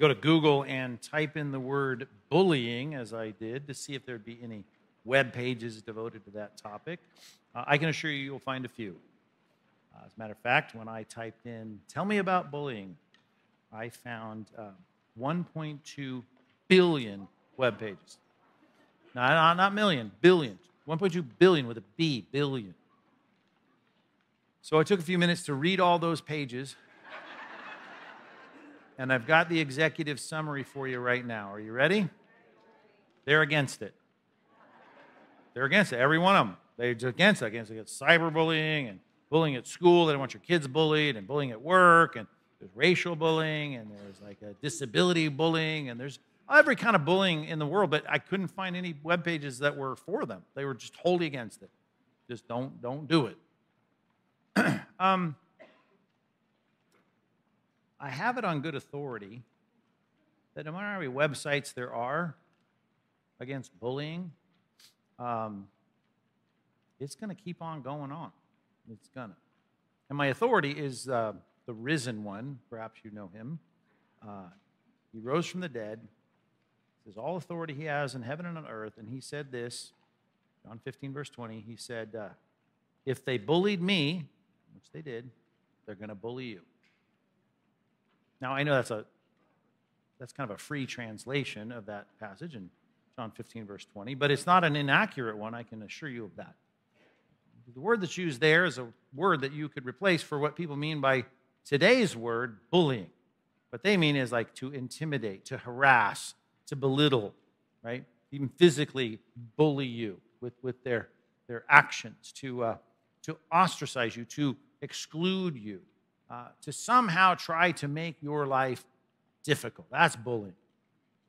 go to Google and type in the word bullying, as I did, to see if there'd be any web pages devoted to that topic, uh, I can assure you you'll find a few. Uh, as a matter of fact, when I typed in, tell me about bullying, I found uh, 1.2 billion web pages. Not, not million, billions. 1.2 billion with a B, billion. So I took a few minutes to read all those pages. And I've got the executive summary for you right now. Are you ready? They're against it. They're against it. Every one of them. They're against it. Against, cyberbullying and bullying at school. They don't want your kids bullied, and bullying at work, and there's racial bullying, and there's like a disability bullying, and there's every kind of bullying in the world. But I couldn't find any web pages that were for them. They were just wholly against it. Just don't don't do it. um, I have it on good authority that no matter how many websites there are against bullying, um, it's going to keep on going on. It's going to. And my authority is uh, the risen one. Perhaps you know him. Uh, he rose from the dead. Says all authority he has in heaven and on earth. And he said this, John 15, verse 20. He said, uh, If they bullied me, which they did, they're going to bully you. Now, I know that's a that's kind of a free translation of that passage in John 15, verse 20, but it's not an inaccurate one, I can assure you of that. The word that's used there is a word that you could replace for what people mean by today's word, bullying. What they mean is like to intimidate, to harass, to belittle, right? Even physically bully you with, with their, their actions, to, uh, to ostracize you, to exclude you, uh, to somehow try to make your life difficult. That's bullying.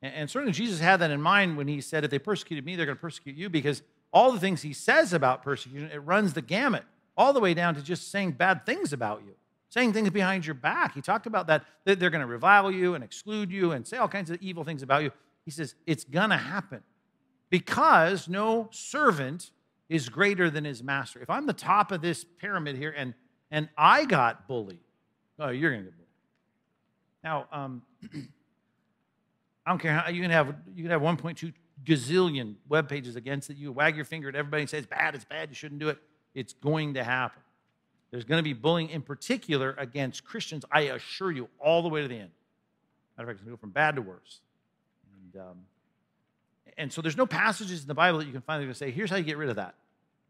And, and certainly Jesus had that in mind when he said, if they persecuted me, they're going to persecute you, because all the things he says about persecution, it runs the gamut, all the way down to just saying bad things about you, saying things behind your back. He talked about that, that they're going to revile you and exclude you and say all kinds of evil things about you. He says, it's going to happen because no servant is greater than his master. If I'm the top of this pyramid here and, and I got bullied, oh, you're going to get bullied. Now, um, I don't care how you can have you can have 1.2 gazillion web pages against it. You wag your finger at everybody and say it's bad, it's bad, you shouldn't do it. It's going to happen. There's going to be bullying in particular against Christians, I assure you, all the way to the end. Matter of fact, it's going to go from bad to worse. And, um, and so there's no passages in the Bible that you can find that are going to say, here's how you get rid of that.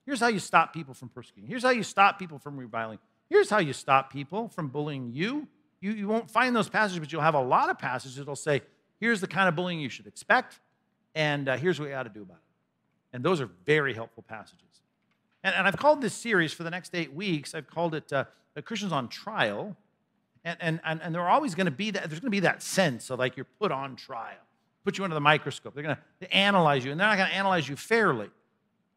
Here's how you stop people from persecuting. Here's how you stop people from reviling. Here's how you stop people from bullying you. You, you won't find those passages, but you'll have a lot of passages that'll say, here's the kind of bullying you should expect, and uh, here's what you ought to do about it. And those are very helpful passages. And, and I've called this series for the next eight weeks, I've called it uh, Christians on Trial. And, and, and, and there are always going to be that, there's going to be that sense of like you're put on trial, put you under the microscope. They're going to analyze you, and they're not going to analyze you fairly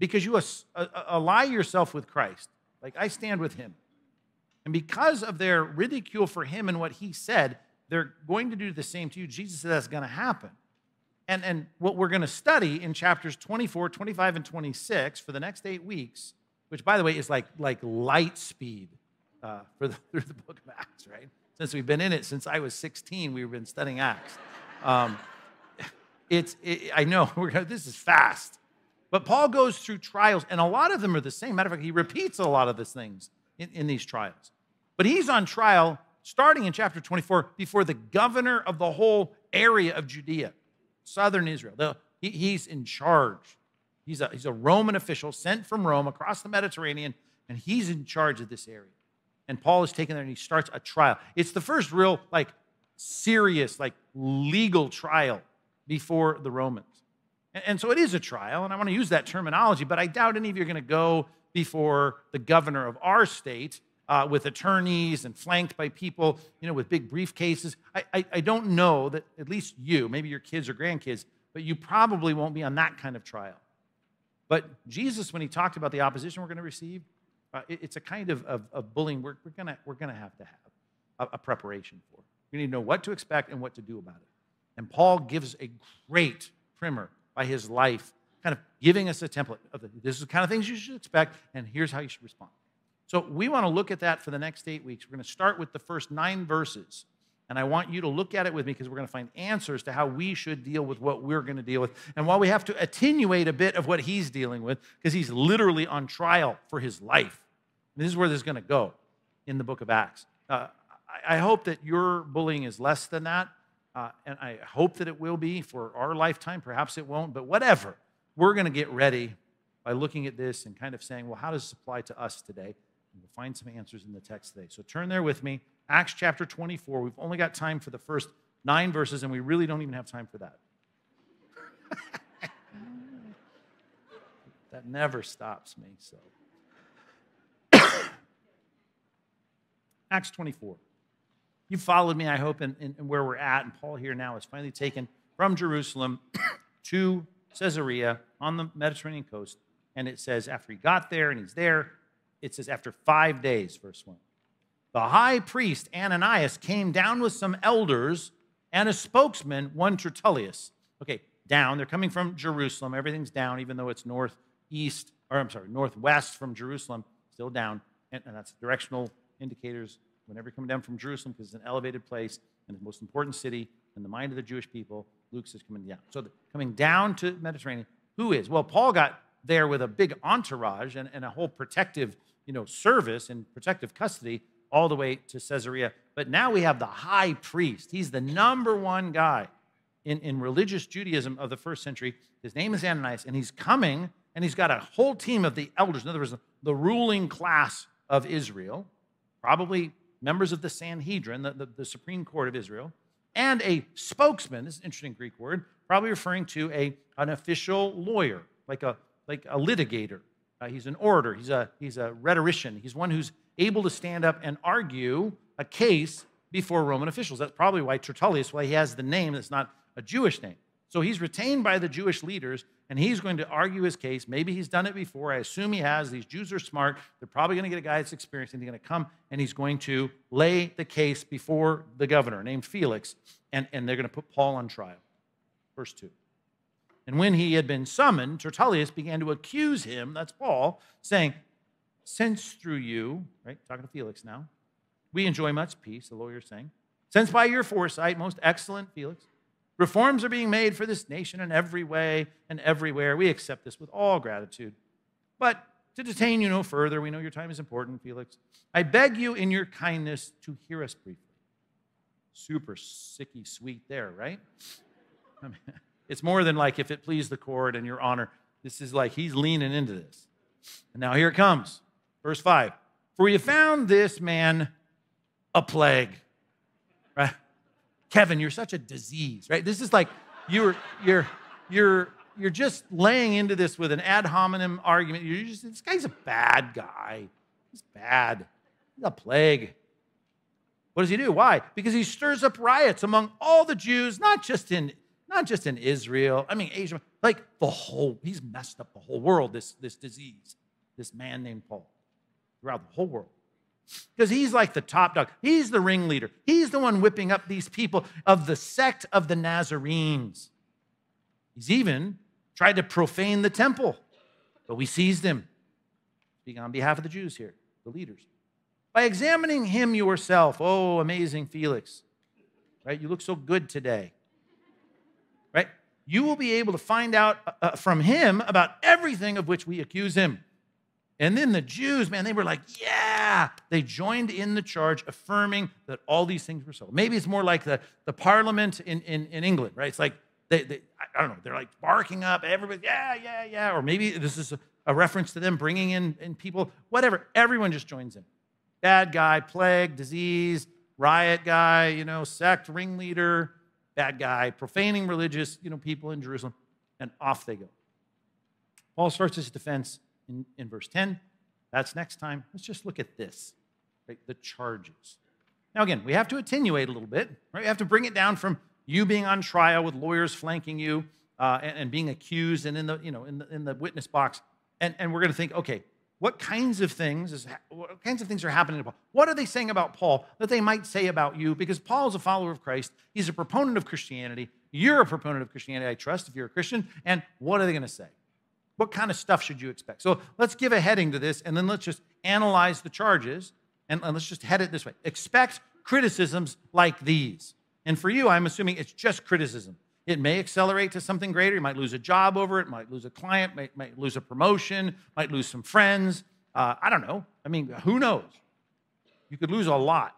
because you ally yourself with Christ. Like I stand with him. And because of their ridicule for him and what he said, they're going to do the same to you. Jesus said that's going to happen. And, and what we're going to study in chapters 24, 25, and 26 for the next eight weeks, which, by the way, is like, like light speed uh, for the, through the book of Acts, right? Since we've been in it since I was 16, we've been studying Acts. Um, it's, it, I know, we're gonna, this is fast. But Paul goes through trials, and a lot of them are the same. Matter of fact, he repeats a lot of these things in, in these trials. But he's on trial starting in chapter 24 before the governor of the whole area of Judea southern Israel. He's in charge. He's a, he's a Roman official sent from Rome across the Mediterranean, and he's in charge of this area. And Paul is taken there and he starts a trial. It's the first real, like, serious, like, legal trial before the Romans. And, and so it is a trial, and I want to use that terminology, but I doubt any of you are going to go before the governor of our state uh, with attorneys and flanked by people, you know, with big briefcases. I, I, I don't know that at least you, maybe your kids or grandkids, but you probably won't be on that kind of trial. But Jesus, when he talked about the opposition we're going to receive, uh, it, it's a kind of, of, of bullying we're, we're going we're gonna have to have a, a preparation for. We need to know what to expect and what to do about it. And Paul gives a great primer by his life, kind of giving us a template of the, this is the kind of things you should expect, and here's how you should respond. So we want to look at that for the next eight weeks. We're going to start with the first nine verses And I want you to look at it with me because we're going to find answers to how we should deal with what we're going to deal with. And while we have to attenuate a bit of what he's dealing with, because he's literally on trial for his life, this is where this is going to go in the book of Acts. Uh, I, I hope that your bullying is less than that. Uh, and I hope that it will be for our lifetime. Perhaps it won't, but whatever. We're going to get ready by looking at this and kind of saying, well, how does this apply to us today? We'll find some answers in the text today. So turn there with me. Acts chapter 24. We've only got time for the first nine verses, and we really don't even have time for that. that never stops me, so. Acts 24. You followed me, I hope, in, in, in, where we're at. And Paul here now is finally taken from Jerusalem to Caesarea on the Mediterranean coast. And it says, after he got there and he's there, it says, after five days, verse 1. The high priest Ananias came down with some elders and a spokesman, one Tertullus. Okay, down. They're coming from Jerusalem. Everything's down, even though it's northeast, or I'm sorry, northwest from Jerusalem, still down. And, and that's directional indicators whenever you're coming down from Jerusalem, because it's an elevated place and the most important city in the mind of the Jewish people. Luke says coming down. So coming down to Mediterranean, who is? Well, Paul got there with a big entourage and, and a whole protective, you know, service and protective custody all the way to Caesarea. But now we have the high priest. He's the number one guy in, in religious Judaism of the first century. His name is Ananias, and he's coming, and he's got a whole team of the elders. In other words, the ruling class of Israel, probably members of the Sanhedrin, the, the, the Supreme Court of Israel, and a spokesman. This is an interesting Greek word, probably referring to a, an official lawyer, like a, like a litigator. Uh, he's an orator, he's a, he's a rhetorician, he's one who's able to stand up and argue a case before Roman officials. That's probably why Tertullus, why he has the name that's not a Jewish name. So he's retained by the Jewish leaders and he's going to argue his case. Maybe he's done it before. I assume he has. These Jews are smart. They're probably going to get a guy that's experienced and he's going to come and he's going to lay the case before the governor named Felix and, and they're going to put Paul on trial. Verse 2. And when he had been summoned, Tertullus began to accuse him, that's Paul, saying, since through you, right, talking to Felix now, we enjoy much peace, the lawyer saying, since by your foresight, most excellent Felix, reforms are being made for this nation in every way and everywhere, we accept this with all gratitude. But to detain you no further, we know your time is important, Felix. I beg you in your kindness to hear us briefly. Super sicky sweet there, right? It's more than like if it please the court and your honor. This is like he's leaning into this. And now here it comes. Verse 5 For you found this man a plague, right? Kevin, you're such a disease, right? This is like you're, you're, you're, you're just laying into this with an ad hominem argument. You're just, this guy's a bad guy. He's bad. He's a plague. What does he do? Why? Because he stirs up riots among all the Jews, not just in not just in Israel. I mean, Asia, like the whole. He's messed up the whole world. This this disease, this man named Paul throughout the whole world. Because he's like the top dog. He's the ringleader. He's the one whipping up these people of the sect of the Nazarenes. He's even tried to profane the temple, but we seized him. Speaking on behalf of the Jews here, the leaders. By examining him yourself, oh, amazing Felix, right? You look so good today? You will be able to find out uh, from him about everything of which we accuse him. And then the Jews, man, they were like, yeah. They joined in the charge, affirming that all these things were so. Maybe it's more like the, the parliament in, in, in England, right? It's like, they, they, I don't know, they're like barking up, everybody, yeah, yeah, yeah. Or maybe this is a, a reference to them bringing in, in people, whatever. Everyone just joins in. Bad guy, plague, disease, riot guy, you know, sect, ringleader, bad guy, profaning religious, you know, people in Jerusalem, and off they go. Paul starts his defense in, in verse 10. That's next time. Let's just look at this, right? The charges. Now, again, we have to attenuate a little bit, right? We have to bring it down from you being on trial with lawyers flanking you uh, and, and, being accused and in the, you know, in the, in the witness box. And, and we're going to think, okay, what kinds of things is, what kinds of things are happening to Paul? What are they saying about Paul that they might say about you? Because Paul is a follower of Christ. He's a proponent of Christianity. You're a proponent of Christianity, I trust, if you're a Christian. And what are they going to say? What kind of stuff should you expect? So let's give a heading to this and then let's just analyze the charges and, and let's just head it this way. Expect criticisms like these. And for you, I'm assuming it's just criticism. It may accelerate to something greater. You might lose a job over it, might lose a client, might, might lose a promotion, might lose some friends. Uh, I don't know. I mean, who knows? You could lose a lot.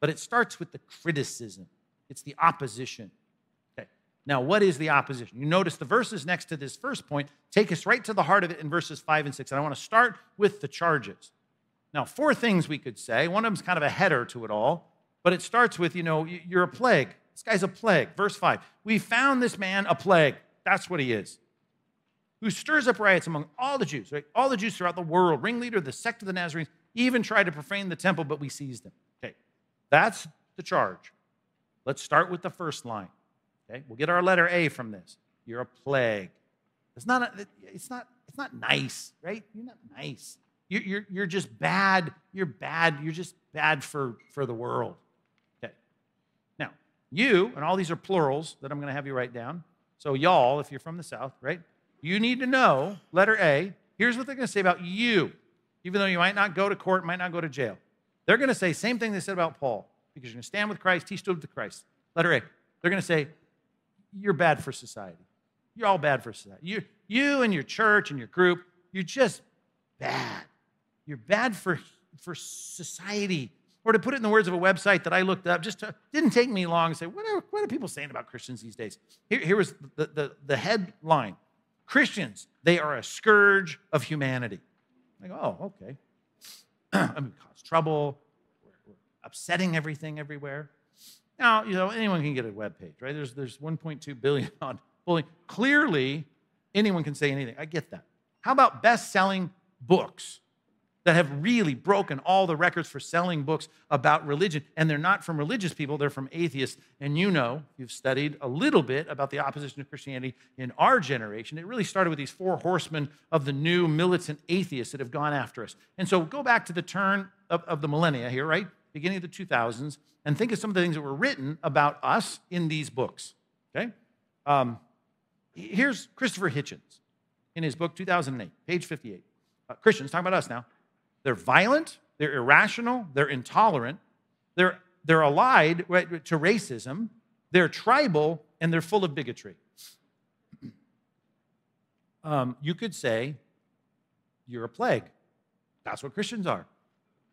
But it starts with the criticism, it's the opposition. Okay. Now, what is the opposition? You notice the verses next to this first point take us right to the heart of it in verses five and six. And I want to start with the charges. Now, four things we could say. One of them is kind of a header to it all, but it starts with, you know, you're a plague. This guy's a plague. Verse 5 We found this man a plague. That's what he is. Who stirs up riots among all the Jews, right? All the Jews throughout the world, ringleader of the sect of the Nazarenes, even tried to profane the temple, but we seized him. Okay, that's the charge. Let's start with the first line. Okay, we'll get our letter A from this. You're a plague. It's not, a, it's not, it's not nice, right? You're not nice. You're, you're, you're just bad. You're bad. You're just bad for, for the world. You, and all these are plurals that I'm going to have you write down. So, y'all, if you're from the South, right? You need to know, letter A, here's what they're going to say about you, even though you might not go to court, might not go to jail. They're going to say same thing they said about Paul, because you're going to stand with Christ, he stood with Christ. Letter A, they're going to say, you're bad for society. You're all bad for society. You, you and your church and your group, you're just bad. You're bad for, for society. Or to put it in the words of a website that I looked up, just to, didn't take me long to say, what are, what are people saying about Christians these days? Here, here was the, the, the headline Christians, they are a scourge of humanity. I go, oh, okay. I mean, cause trouble, we're, upsetting everything everywhere. Now, you know, anyone can get a web page, right? There's, there's 1.2 billion on bullying. Clearly, anyone can say anything. I get that. How about best selling books? That have really broken all the records for selling books about religion. And they're not from religious people, they're from atheists. And you know, you've studied a little bit about the opposition to Christianity in our generation. It really started with these four horsemen of the new militant atheists that have gone after us. And so go back to the turn of, of the millennia here, right? Beginning of the 2000s, and think of some of the things that were written about us in these books, okay? Um, here's Christopher Hitchens in his book 2008, page 58. Uh, Christians, talking about us now. They're violent, they're irrational, they're intolerant, they're, they're allied right, to racism, they're tribal, and they're full of bigotry. Um, you could say you're a plague. That's what Christians are.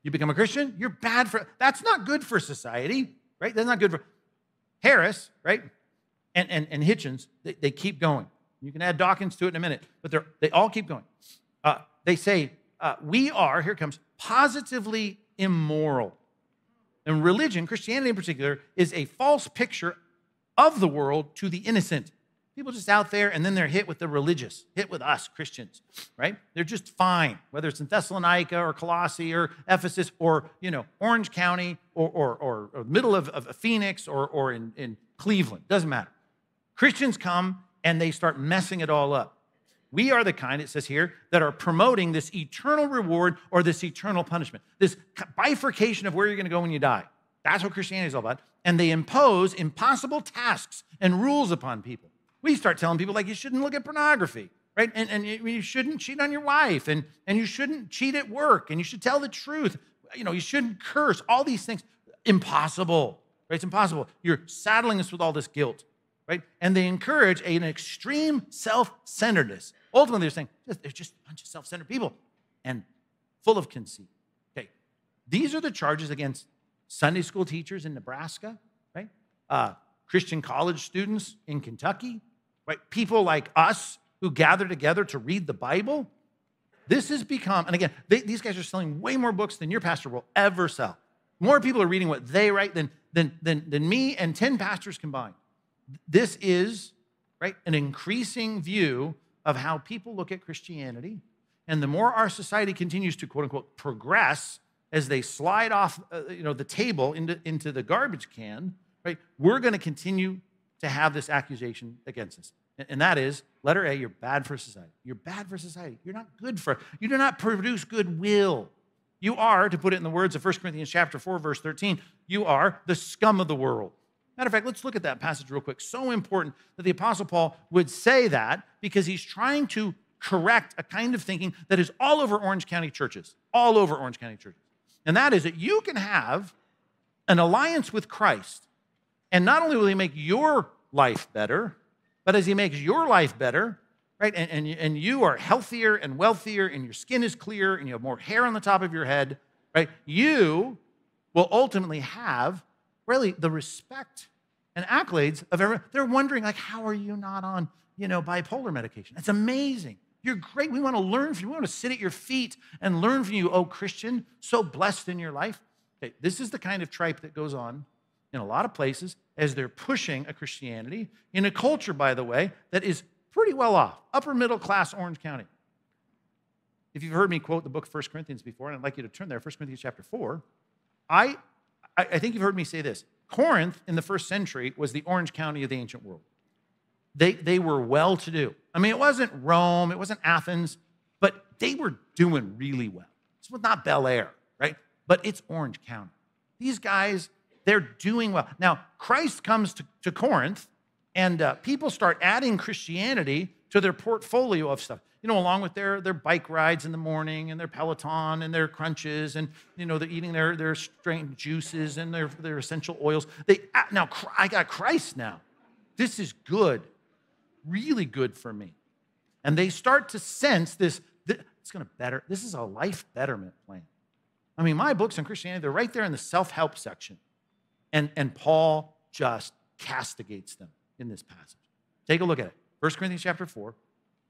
You become a Christian, you're bad for that's not good for society, right? That's not good for Harris, right? And and, and Hitchens, they, they keep going. You can add Dawkins to it in a minute, but they're they all keep going. Uh, they say uh, we are, here comes, positively immoral. And religion, Christianity in particular, is a false picture of the world to the innocent. People just out there and then they're hit with the religious, hit with us, Christians, right? They're just fine, whether it's in Thessalonica or Colossae or Ephesus or, you know, Orange County or, or, or, or middle of, of Phoenix or, or in, in Cleveland, doesn't matter. Christians come and they start messing it all up. We are the kind, it says here, that are promoting this eternal reward or this eternal punishment, this bifurcation of where you're going to go when you die. That's what Christianity is all about. And they impose impossible tasks and rules upon people. We start telling people, like, you shouldn't look at pornography, right? And, and you shouldn't cheat on your wife, and, and you shouldn't cheat at work, and you should tell the truth. You know, you shouldn't curse, all these things. Impossible, right? It's impossible. You're saddling us with all this guilt, right? And they encourage an extreme self centeredness Ultimately, they're saying they're just a bunch of self centered people and full of conceit. Okay, these are the charges against Sunday school teachers in Nebraska, right? Uh, Christian college students in Kentucky, right? People like us who gather together to read the Bible. This has become, and again, they, these guys are selling way more books than your pastor will ever sell. More people are reading what they write than, than, than, than me and 10 pastors combined. This is, right, an increasing view of how people look at Christianity. And the more our society continues to quote unquote progress as they slide off uh, you know, the table into, into the garbage can, right, we're going to continue to have this accusation against us. And that is, letter A, you're bad for society. You're bad for society. You're not good for, you do not produce goodwill. You are, to put it in the words of 1 Corinthians chapter 4, verse 13, you are the scum of the world. Matter of fact, let's look at that passage real quick. So important that the Apostle Paul would say that because he's trying to correct a kind of thinking that is all over Orange County churches, all over Orange County churches. And that is that you can have an alliance with Christ. And not only will he make your life better, but as he makes your life better, right, and, and, and you are healthier and wealthier, and your skin is clear, and you have more hair on the top of your head, right, you will ultimately have really the respect and accolades of everyone. They're wondering, like, how are you not on, you know, bipolar medication? It's amazing. You're great. We want to learn from you. We want to sit at your feet and learn from you, oh Christian, so blessed in your life. Okay, this is the kind of tripe that goes on in a lot of places as they're pushing a Christianity in a culture, by the way, that is pretty well off, upper middle class Orange County. If you've heard me quote the book 1 Corinthians before, and I'd like you to turn there, 1 Corinthians chapter 4, I, I think you've heard me say this. Corinth in the first century was the Orange County of the ancient world. They, they were well to do. I mean, it wasn't Rome, it wasn't Athens, but they were doing really well. This was not Bel Air, right? But it's Orange County. These guys, they're doing well. Now, Christ comes to, to Corinth, and uh, people start adding Christianity to their portfolio of stuff. You know, along with their, their bike rides in the morning and their Peloton and their crunches and, you know, they're eating their, their strength juices and their, their essential oils. They, ah, now, I got Christ now. This is good, really good for me. And they start to sense this, it's going to better, this is a life betterment plan. I mean, my books on Christianity, they're right there in the self help section. And, and Paul just castigates them in this passage. Take a look at it. 1 Corinthians chapter 4,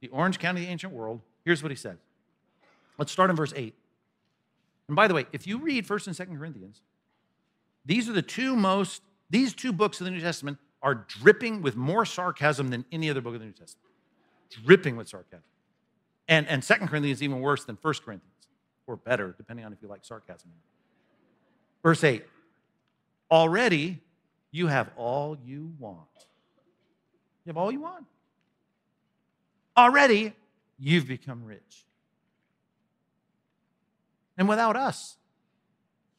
the Orange County, of the ancient world. Here's what he says. Let's start in verse 8. And by the way, if you read 1st and 2nd Corinthians, these are the two most, these two books of the New Testament are dripping with more sarcasm than any other book of the New Testament. Dripping with sarcasm. And, and 2nd Corinthians is even worse than 1 Corinthians, or better, depending on if you like sarcasm. Verse 8 Already you have all you want. You have all you want. Already you've become rich. And without us,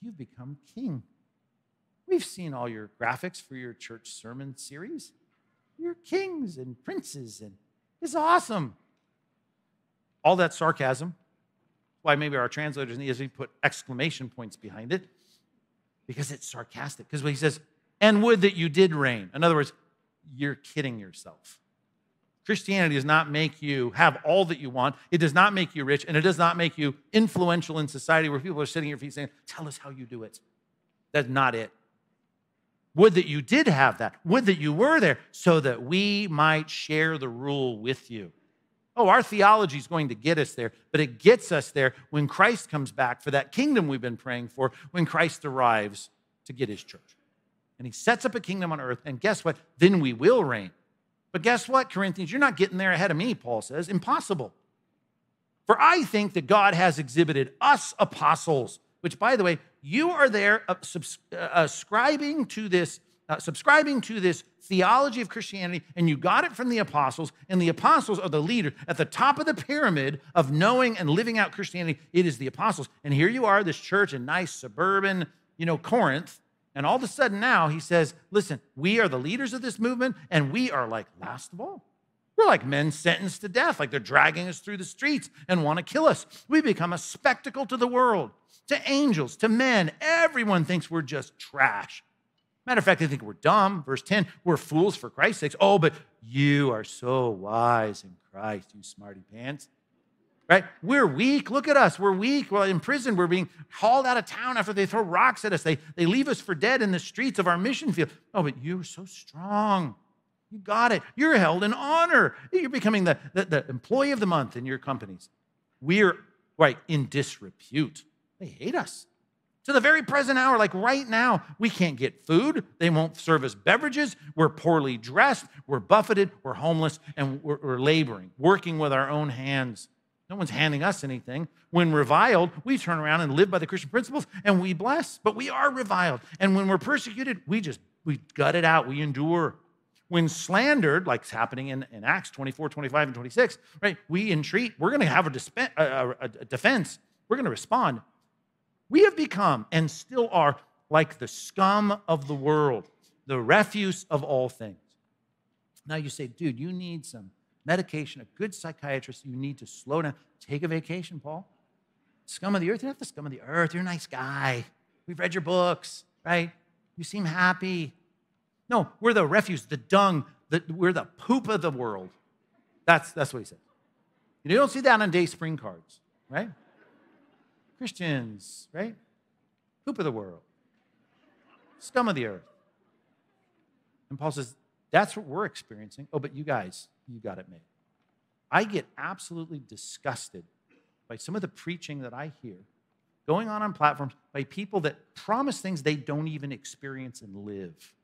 you've become king. We've seen all your graphics for your church sermon series. You're kings and princes, and it's awesome. All that sarcasm, why maybe our translators the ESV put exclamation points behind it, because it's sarcastic. Because when he says, and would that you did reign. In other words, you're kidding yourself. Christianity does not make you have all that you want. It does not make you rich, and it does not make you influential in society where people are sitting at your feet saying, Tell us how you do it. That's not it. Would that you did have that. Would that you were there so that we might share the rule with you. Oh, our theology is going to get us there, but it gets us there when Christ comes back for that kingdom we've been praying for, when Christ arrives to get his church. And he sets up a kingdom on earth, and guess what? Then we will reign. But guess what, Corinthians? You're not getting there ahead of me, Paul says. Impossible. For I think that God has exhibited us apostles, which, by the way, you are there uh, uh, ascribing to this, uh, subscribing to this theology of Christianity, and you got it from the apostles, and the apostles are the leader at the top of the pyramid of knowing and living out Christianity. It is the apostles. And here you are, this church in nice suburban, you know, Corinth, and all of a sudden now he says, listen, we are the leaders of this movement, and we are like last of all. We're like men sentenced to death, like they're dragging us through the streets and want to kill us. We become a spectacle to the world, to angels, to men. Everyone thinks we're just trash. Matter of fact, they think we're dumb. Verse 10, we're fools for Christ's sake. Oh, but you are so wise in Christ, you smarty pants right? We're weak. Look at us. We're weak. We're in prison. We're being hauled out of town after they throw rocks at us. They, they leave us for dead in the streets of our mission field. Oh, but you're so strong. You got it. You're held in honor. You're becoming the, the, the employee of the month in your companies. We're, right, in disrepute. They hate us. To the very present hour, like right now, we can't get food. They won't serve us beverages. We're poorly dressed. We're buffeted. We're homeless. And we're, we're laboring, working with our own hands. No one's handing us anything. When reviled, we turn around and live by the Christian principles and we bless, but we are reviled. And when we're persecuted, we just, we gut it out, we endure. When slandered, like it's happening in, in Acts 24, 25, and 26, right, we entreat, we're going to have a, a, a, a defense, we're going to respond. We have become and still are like the scum of the world, the refuse of all things. Now you say, dude, you need some medication, a good psychiatrist, you need to slow down. Take a vacation, Paul. Scum of the earth, you're not the scum of the earth. You're a nice guy. We've read your books, right? You seem happy. No, we're the refuse, the dung, the, we're the poop of the world. That's, that's what he said. You don't see that on DaySpring cards, right? Christians, right? Poop of the world, scum of the earth. And Paul says, that's what we're experiencing. Oh, but you guys, you got it made. I get absolutely disgusted by some of the preaching that I hear going on on platforms by people that promise things they don't even experience and live.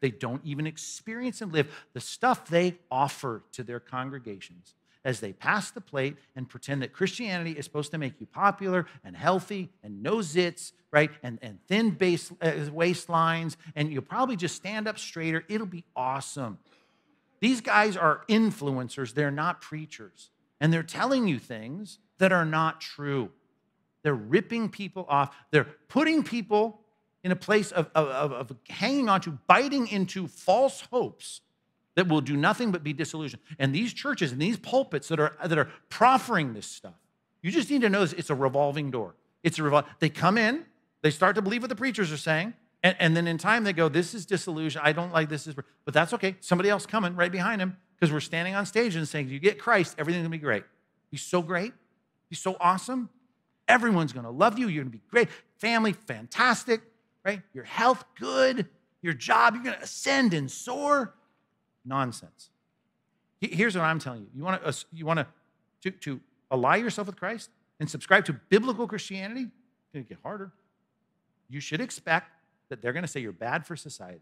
They don't even experience and live the stuff they offer to their congregations as they pass the plate and pretend that Christianity is supposed to make you popular and healthy and no zits, right? And, and thin base, uh, waistlines, and you'll probably just stand up straighter. It'll be awesome. These guys are influencers, they're not preachers. And they're telling you things that are not true. They're ripping people off, they're putting people in a place of, of, of hanging on to, biting into false hopes that will do nothing but be disillusioned. And these churches and these pulpits that are, that are proffering this stuff, you just need to know it's a revolving door. It's a revol- They come in, they start to believe what the preachers are saying, and, and then in time they go, This is disillusion. I don't like this. Is, but that's okay. Somebody else coming right behind him because we're standing on stage and saying, You get Christ, everything's gonna be great. He's so great. He's so awesome. Everyone's gonna love you. You're gonna be great. Family, fantastic, right? Your health, good. Your job, you're gonna ascend and soar. Nonsense. Here's what I'm telling you. You wanna, you wanna to, to ally yourself with Christ and subscribe to biblical Christianity? It's gonna get harder. You should expect that they're going to say you're bad for society.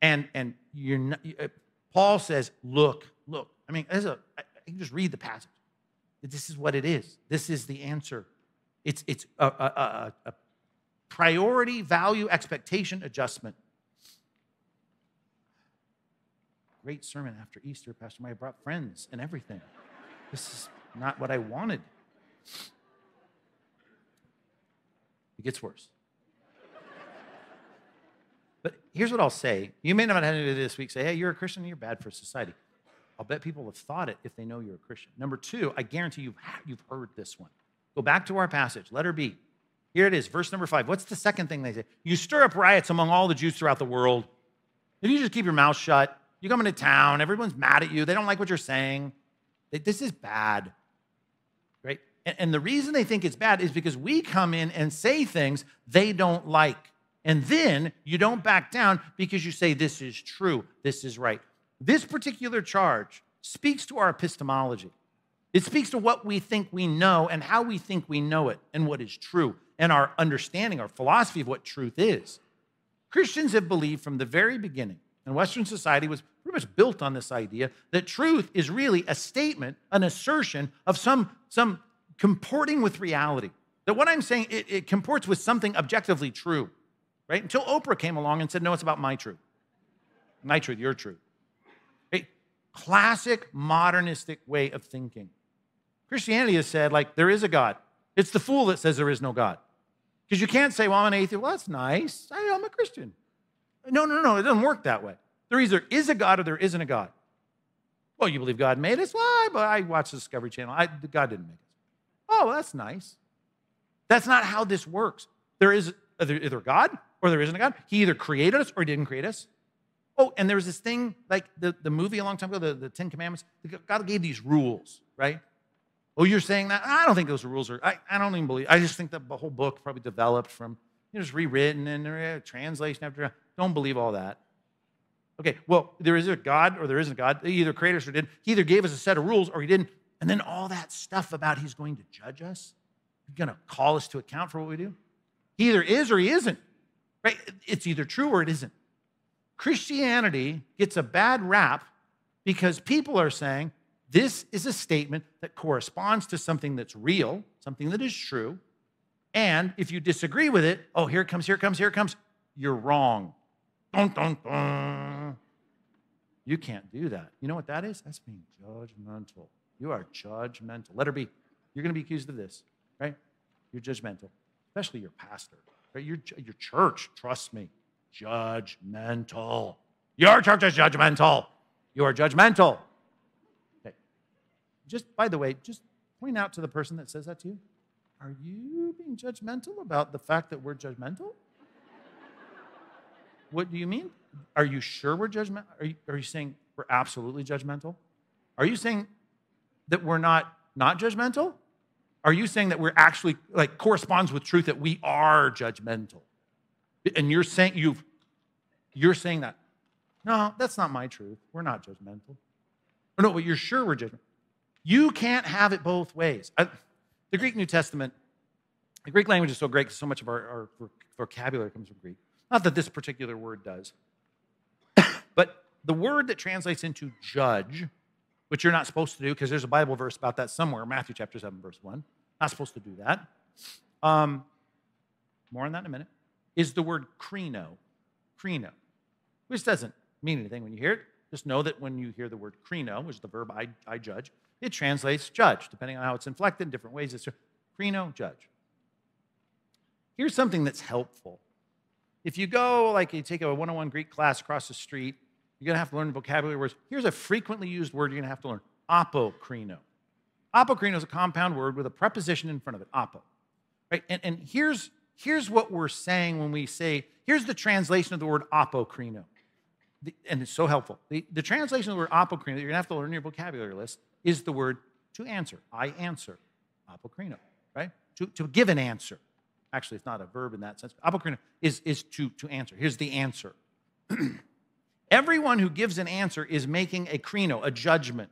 And, and you're not, uh, Paul says, look, look. I mean, as a, I can just read the passage. This is what it is. This is the answer. It's, it's a, a, a, a priority, value, expectation adjustment. Great sermon after Easter. Pastor Maya brought friends and everything. This is not what I wanted. It gets worse. But here's what I'll say. You may not have had to this week say, hey, you're a Christian, you're bad for society. I'll bet people have thought it if they know you're a Christian. Number two, I guarantee you've, you've heard this one. Go back to our passage, letter B. Here it is, verse number five. What's the second thing they say? You stir up riots among all the Jews throughout the world. If you just keep your mouth shut, you come into town, everyone's mad at you, they don't like what you're saying. This is bad, right? And the reason they think it's bad is because we come in and say things they don't like. And then you don't back down because you say, This is true, this is right. This particular charge speaks to our epistemology. It speaks to what we think we know and how we think we know it and what is true and our understanding, our philosophy of what truth is. Christians have believed from the very beginning, and Western society was pretty much built on this idea that truth is really a statement, an assertion of some, some comporting with reality. That what I'm saying, it, it comports with something objectively true right? Until Oprah came along and said, no, it's about my truth. My truth, your truth. Right? Classic modernistic way of thinking. Christianity has said, like, there is a God. It's the fool that says there is no God. Because you can't say, well, I'm an atheist. Well, that's nice. I, am a Christian. No, no, no, it doesn't work that way. There either is a God or there isn't a God. Well, you believe God made us? Well, but I watched the Discovery Channel. I, God didn't make us. Oh, that's nice. That's not how this works. There is either, God or there isn't a God. He either created us or he didn't create us. Oh, and there was this thing like the, the movie a long time ago, the, the Ten Commandments. God gave these rules, right? Oh, you're saying that? I don't think those rules are, I, I don't even believe. I just think that the whole book probably developed from, you know, just rewritten and uh, translation after. Don't believe all that. Okay, well, there is a God or there isn't a God. He either created us or didn't. He either gave us a set of rules or he didn't. And then all that stuff about he's going to judge us, he's going to call us to account for what we do. He either is or he isn't. Right? It's either true or it isn't. Christianity gets a bad rap because people are saying this is a statement that corresponds to something that's real, something that is true. And if you disagree with it, oh, here it comes, here it comes, here it comes, you're wrong. Dun, dun, dun. You can't do that. You know what that is? That's being judgmental. You are judgmental. Let her be. You're going to be accused of this, right? You're judgmental, especially your pastor. Right? Your, your church, trust me, judgmental. Your church is judgmental. You are judgmental. Okay. Just by the way, just point out to the person that says that to you are you being judgmental about the fact that we're judgmental? What do you mean? Are you sure we're judgmental? Are you, are you saying we're absolutely judgmental? Are you saying that we're not not judgmental? Are you saying that we're actually like corresponds with truth that we are judgmental? And you're saying you've you're saying that. No, that's not my truth. We're not judgmental. Or no, but you're sure we're judgmental. You can't have it both ways. I, the Greek New Testament, the Greek language is so great because so much of our, our vocabulary comes from Greek. Not that this particular word does. but the word that translates into judge, which you're not supposed to do because there's a Bible verse about that somewhere, Matthew chapter 7, verse 1. Not supposed to do that. Um, more on that in a minute. Is the word krino. Krino. Which doesn't mean anything when you hear it. Just know that when you hear the word krino, which is the verb I, I judge, it translates judge, depending on how it's inflected in different ways. It's krino, judge. Here's something that's helpful. If you go, like you take a 101 Greek class across the street, you're going to have to learn vocabulary words. Here's a frequently used word you're going to have to learn apokrino. Apokrino is a compound word with a preposition in front of it, apo. Right? And, and here's, here's what we're saying when we say, here's the translation of the word apokrino. The, and it's so helpful. The, the translation of the word apokrino that you're going to have to learn in your vocabulary list is the word to answer. I answer. Apokrino, right? To, to give an answer. Actually, it's not a verb in that sense. Apokrino is, is to, to answer. Here's the answer. Everyone who gives an answer is making a krino, a judgment.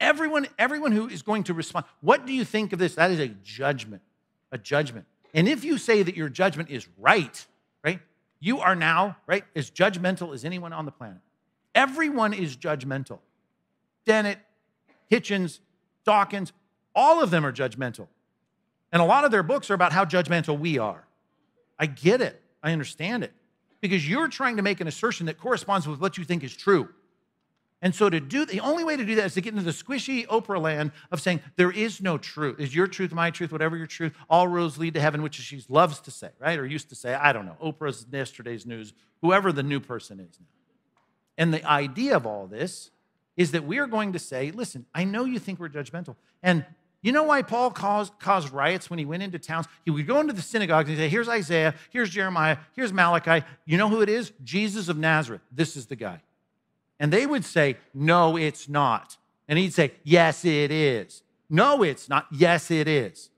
Everyone, everyone who is going to respond, what do you think of this? That is a judgment, a judgment. And if you say that your judgment is right, right, you are now, right, as judgmental as anyone on the planet. Everyone is judgmental. Dennett, Hitchens, Dawkins, all of them are judgmental. And a lot of their books are about how judgmental we are. I get it. I understand it. Because you're trying to make an assertion that corresponds with what you think is true. And so to do the only way to do that is to get into the squishy Oprah land of saying there is no truth. Is your truth my truth, whatever your truth, all roads lead to heaven, which she loves to say, right? Or used to say, I don't know, Oprah's yesterday's news, whoever the new person is now. And the idea of all this is that we are going to say, listen, I know you think we're judgmental. And you know why Paul caused, caused riots when he went into towns? He would go into the synagogues and say, here's Isaiah, here's Jeremiah, here's Malachi. You know who it is? Jesus of Nazareth. This is the guy. And they would say, no, it's not. And he'd say, yes, it is. No, it's not. Yes, it is.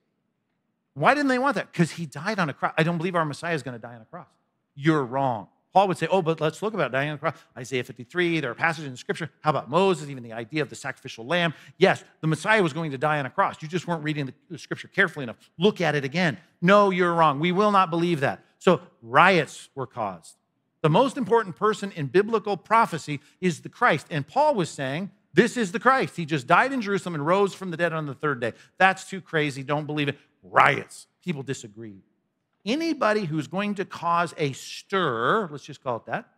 Why didn't they want that? Because he died on a cross. I don't believe our Messiah is going to die on a cross. You're wrong. Paul would say, oh, but let's look about dying on the cross. Isaiah 53, there are passages in the Scripture. How about Moses, even the idea of the sacrificial lamb? Yes, the Messiah was going to die on a cross. You just weren't reading the Scripture carefully enough. Look at it again. No, you're wrong. We will not believe that. So riots were caused. The most important person in biblical prophecy is the Christ. And Paul was saying, this is the Christ. He just died in Jerusalem and rose from the dead on the third day. That's too crazy. Don't believe it. Riots. People disagreed anybody who's going to cause a stir, let's just call it that,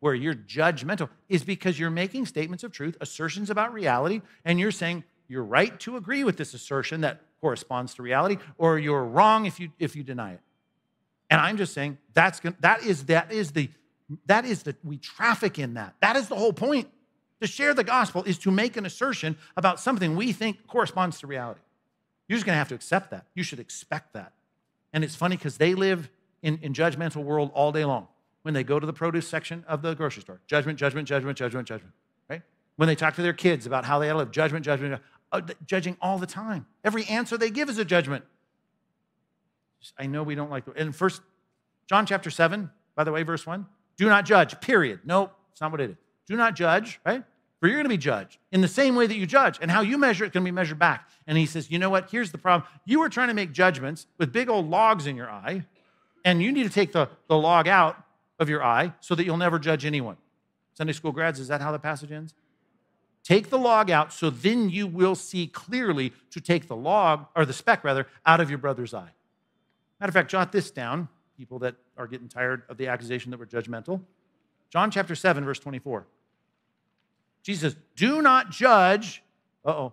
where you're judgmental, is because you're making statements of truth, assertions about reality, and you're saying you're right to agree with this assertion that corresponds to reality, or you're wrong if you if you deny it. And I'm just saying that's that is that is the that is the we traffic in that. That is the whole point. To share the gospel is to make an assertion about something we think corresponds to reality. You're just going to have to accept that. You should expect that. And it's funny because they live in, in judgmental world all day long. When they go to the produce section of the grocery store, judgment, judgment, judgment, judgment, judgment, right? When they talk to their kids about how they live, judgment, judgment, uh, judging all the time. Every answer they give is a judgment. I know we don't like the, and first, John chapter 7, by the way, verse 1, do not judge, period. Nope, it's not what it is. Do not judge, right? For you're going to be judged in the same way that you judge, and how you measure it can be measured back. And he says, You know what? Here's the problem. You are trying to make judgments with big old logs in your eye, and you need to take the, the log out of your eye so that you'll never judge anyone. Sunday school grads, is that how the passage ends? Take the log out so then you will see clearly to take the log, or the speck rather, out of your brother's eye. Matter of fact, jot this down, people that are getting tired of the accusation that we're judgmental. John chapter 7, verse 24. Jesus do not judge, oh,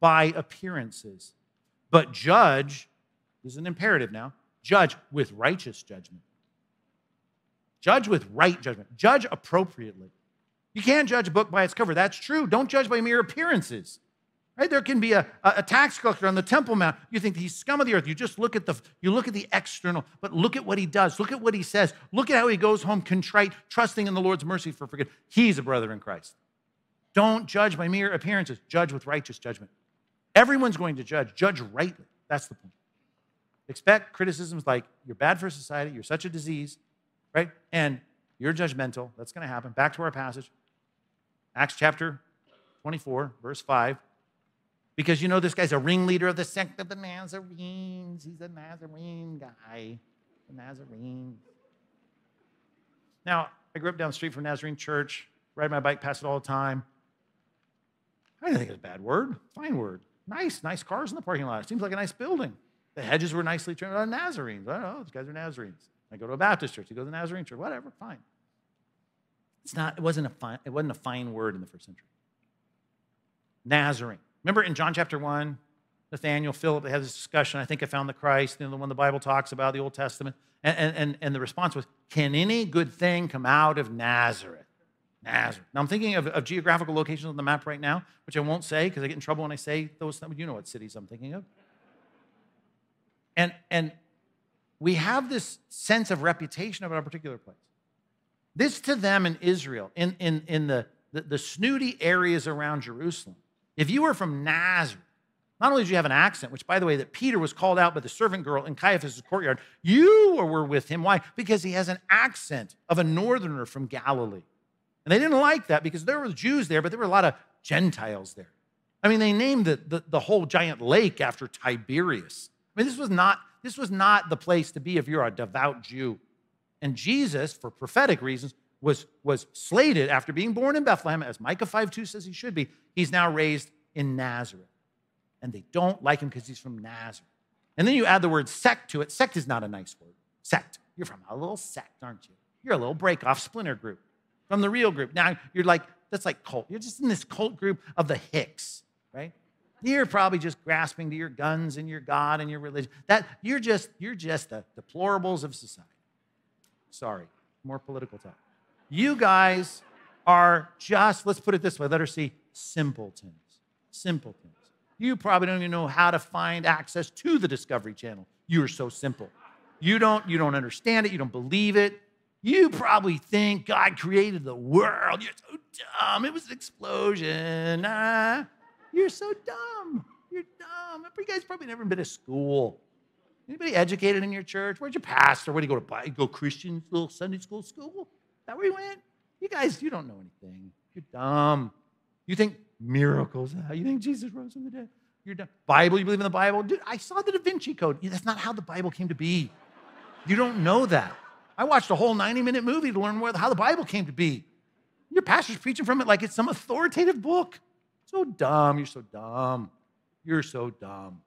by appearances, but judge, this is an imperative now, judge with righteous judgment. Judge with right judgment. Judge appropriately. You can't judge a book by its cover. That's true. Don't judge by mere appearances. Right? There can be a, a tax collector on the Temple Mount. You think he's scum of the earth. You just look at the you look at the external, but look at what he does. Look at what he says. Look at how he goes home contrite, trusting in the Lord's mercy for forgiveness. He's a brother in Christ. Don't judge by mere appearances. Judge with righteous judgment. Everyone's going to judge. Judge rightly. That's the point. Expect criticisms like you're bad for society, you're such a disease, right? And you're judgmental. That's going to happen. Back to our passage. Acts chapter 24, verse 5 because you know this guy's a ringleader of the sect of the Nazarenes. He's a Nazarene guy, the Nazarene. Now, I grew up down the street from Nazarene Church, ride my bike past it all the time. I didn't think it was a bad word, fine word. Nice, nice cars in the parking lot. Seems like a nice building. The hedges were nicely trimmed. Oh, Nazarenes. I don't know, these guys are Nazarenes. I go to a Baptist church, you go to the Nazarene church, whatever, fine. It's not, it wasn't a fine, it wasn't a fine word in the first century. Nazarene. Remember in John chapter 1, Nathaniel, Philip, they had this discussion. I think I found the Christ, you know, the one the Bible talks about, the Old Testament. And, and, and the response was, Can any good thing come out of Nazareth? Nazareth. Now I'm thinking of, of geographical locations on the map right now, which I won't say because I get in trouble when I say those. You know what cities I'm thinking of. And, and we have this sense of reputation about a particular place. This to them in Israel, in, in, in the, the, the snooty areas around Jerusalem, if you were from Nazareth, not only did you have an accent, which, by the way, that Peter was called out by the servant girl in Caiaphas' courtyard, you were with him. Why? Because he has an accent of a northerner from Galilee. And they didn't like that because there were Jews there, but there were a lot of Gentiles there. I mean, they named the, the, the whole giant lake after Tiberias. I mean, this was, not, this was not the place to be if you're a devout Jew. And Jesus, for prophetic reasons, was, was slated after being born in Bethlehem, as Micah 5 2 says he should be. He's now raised in Nazareth. And they don't like him because he's from Nazareth. And then you add the word sect to it. Sect is not a nice word. Sect. You're from a little sect, aren't you? You're a little break off splinter group from the real group. Now you're like, that's like cult. You're just in this cult group of the Hicks, right? You're probably just grasping to your guns and your God and your religion. That you're just, you're just the deplorables of society. Sorry, more political talk. You guys are just, let's put it this way, let her see, simpletons. Simpletons. You probably don't even know how to find access to the Discovery Channel. You are so simple. You don't, you don't understand it, you don't believe it. You probably think God created the world. You're so dumb. It was an explosion. Nah, you're so dumb. You're dumb. You guys probably never been to school. Anybody educated in your church? Where'd your pastor? Where'd you go to? You go Christian little Sunday school school? that where you went? You guys, you don't know anything. You're dumb. You think miracles. Uh, you think Jesus rose from the dead. You're dumb. Bible, you believe in the Bible? Dude, I saw the Da Vinci Code. That's not how the Bible came to be. You don't know that. I watched a whole 90 minute movie to learn how the Bible came to be. Your pastor's preaching from it like it's some authoritative book. So dumb. You're so dumb. You're so dumb.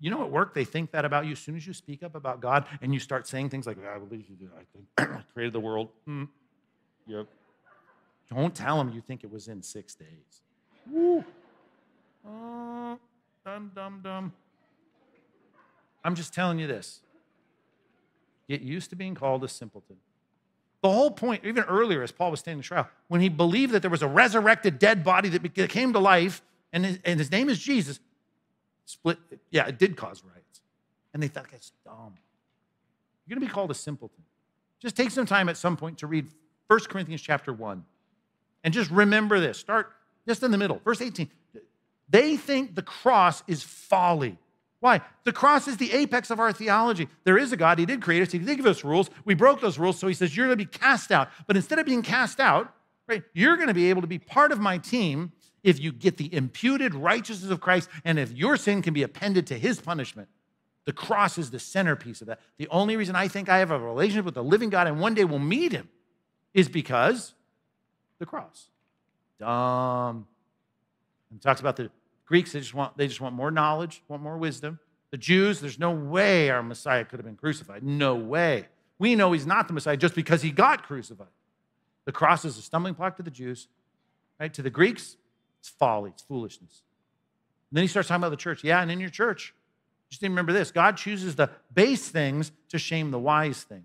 You know, at work, they think that about you. As soon as you speak up about God and you start saying things like, I believe you did, I think I created the world. Mm. Yep. Don't tell them you think it was in six days. Woo. Oh, dum, dum, dum. I'm just telling you this. Get used to being called a simpleton. The whole point, even earlier, as Paul was standing trial, when he believed that there was a resurrected dead body that came to life, and his, and his name is Jesus, split. Yeah, it did cause riots. And they thought, that's dumb. You're going to be called a simpleton. Just take some time at some point to read 1 Corinthians chapter 1. And just remember this. Start just in the middle. Verse 18. They think the cross is folly. Why? The cross is the apex of our theology. There is a God. He did create us. He did give us rules. We broke those rules. So he says, You're going to be cast out. But instead of being cast out, right, you're going to be able to be part of my team if you get the imputed righteousness of Christ and if your sin can be appended to his punishment. The cross is the centerpiece of that. The only reason I think I have a relationship with the living God and one day will meet him is because the cross. Dumb. And talks about the Greeks, they just want they just want more knowledge, want more wisdom. The Jews, there's no way our Messiah could have been crucified. No way. We know he's not the Messiah just because he got crucified. The cross is a stumbling block to the Jews, right? To the Greeks, it's folly, it's foolishness. And then he starts talking about the church. Yeah, and in your church, just remember this God chooses the base things to shame the wise things.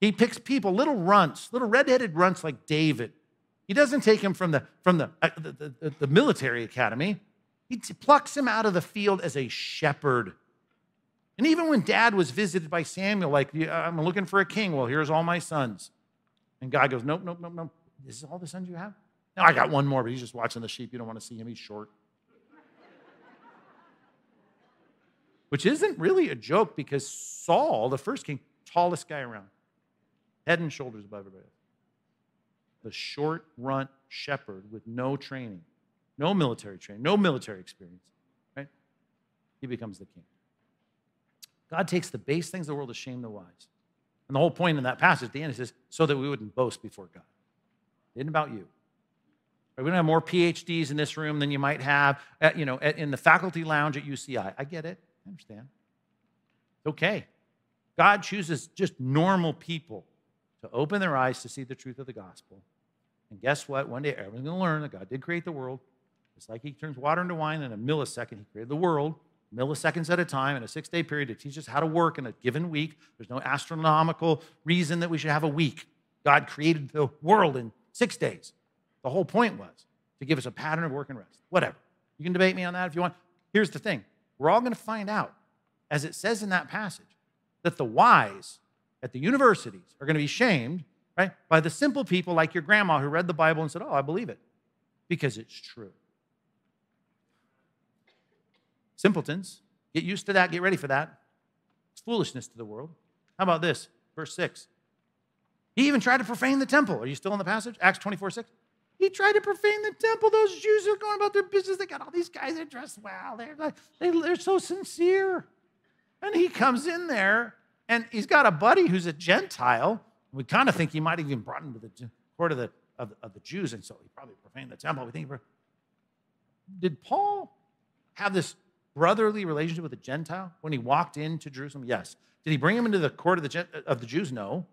He picks people, little runts, little red-headed runts like David, He doesn't take him from the, from the, uh, the, the, the military academy. He plucks him out of the field as a shepherd. And even when dad was visited by Samuel, like, I'm looking for a king. Well, here's all my sons. And God goes, Nope, nope, nope, nope. This is all the sons you have? No, I got one more, but he's just watching the sheep. You don't want to see him. He's short. Which isn't really a joke because Saul, the first king, tallest guy around, head and shoulders above everybody else. The short runt shepherd with no training, no military training, no military experience, right? He becomes the king. God takes the base things of the world to shame the wise. And the whole point in that passage at the end is so that we wouldn't boast before God. It isn't about you. We don't have more PhDs in this room than you might have, at, you know, at, in the faculty lounge at UCI. I get it. I understand. It's okay. God chooses just normal people to open their eyes to see the truth of the gospel. And guess what? One day everyone's going to learn that God did create the world. It's like He turns water into wine in a millisecond. He created the world milliseconds at a time in a six day period to teach us how to work in a given week. There's no astronomical reason that we should have a week. God created the world in six days. The whole point was to give us a pattern of work and rest. Whatever. You can debate me on that if you want. Here's the thing we're all going to find out, as it says in that passage, that the wise at the universities are going to be shamed, right, by the simple people like your grandma who read the Bible and said, Oh, I believe it, because it's true. Simpletons, get used to that, get ready for that. It's foolishness to the world. How about this? Verse 6. He even tried to profane the temple. Are you still in the passage? Acts 24 6. He tried to profane the temple. Those Jews are going about their business. They got all these guys that dress well. They're, like, they, they're so sincere. And he comes in there and he's got a buddy who's a Gentile. We kind of think he might have even brought him to the court of the, of, of the Jews. And so he probably profaned the temple. We think, did Paul have this brotherly relationship with a Gentile when he walked into Jerusalem? Yes. Did he bring him into the court of the, uh, of the Jews? No.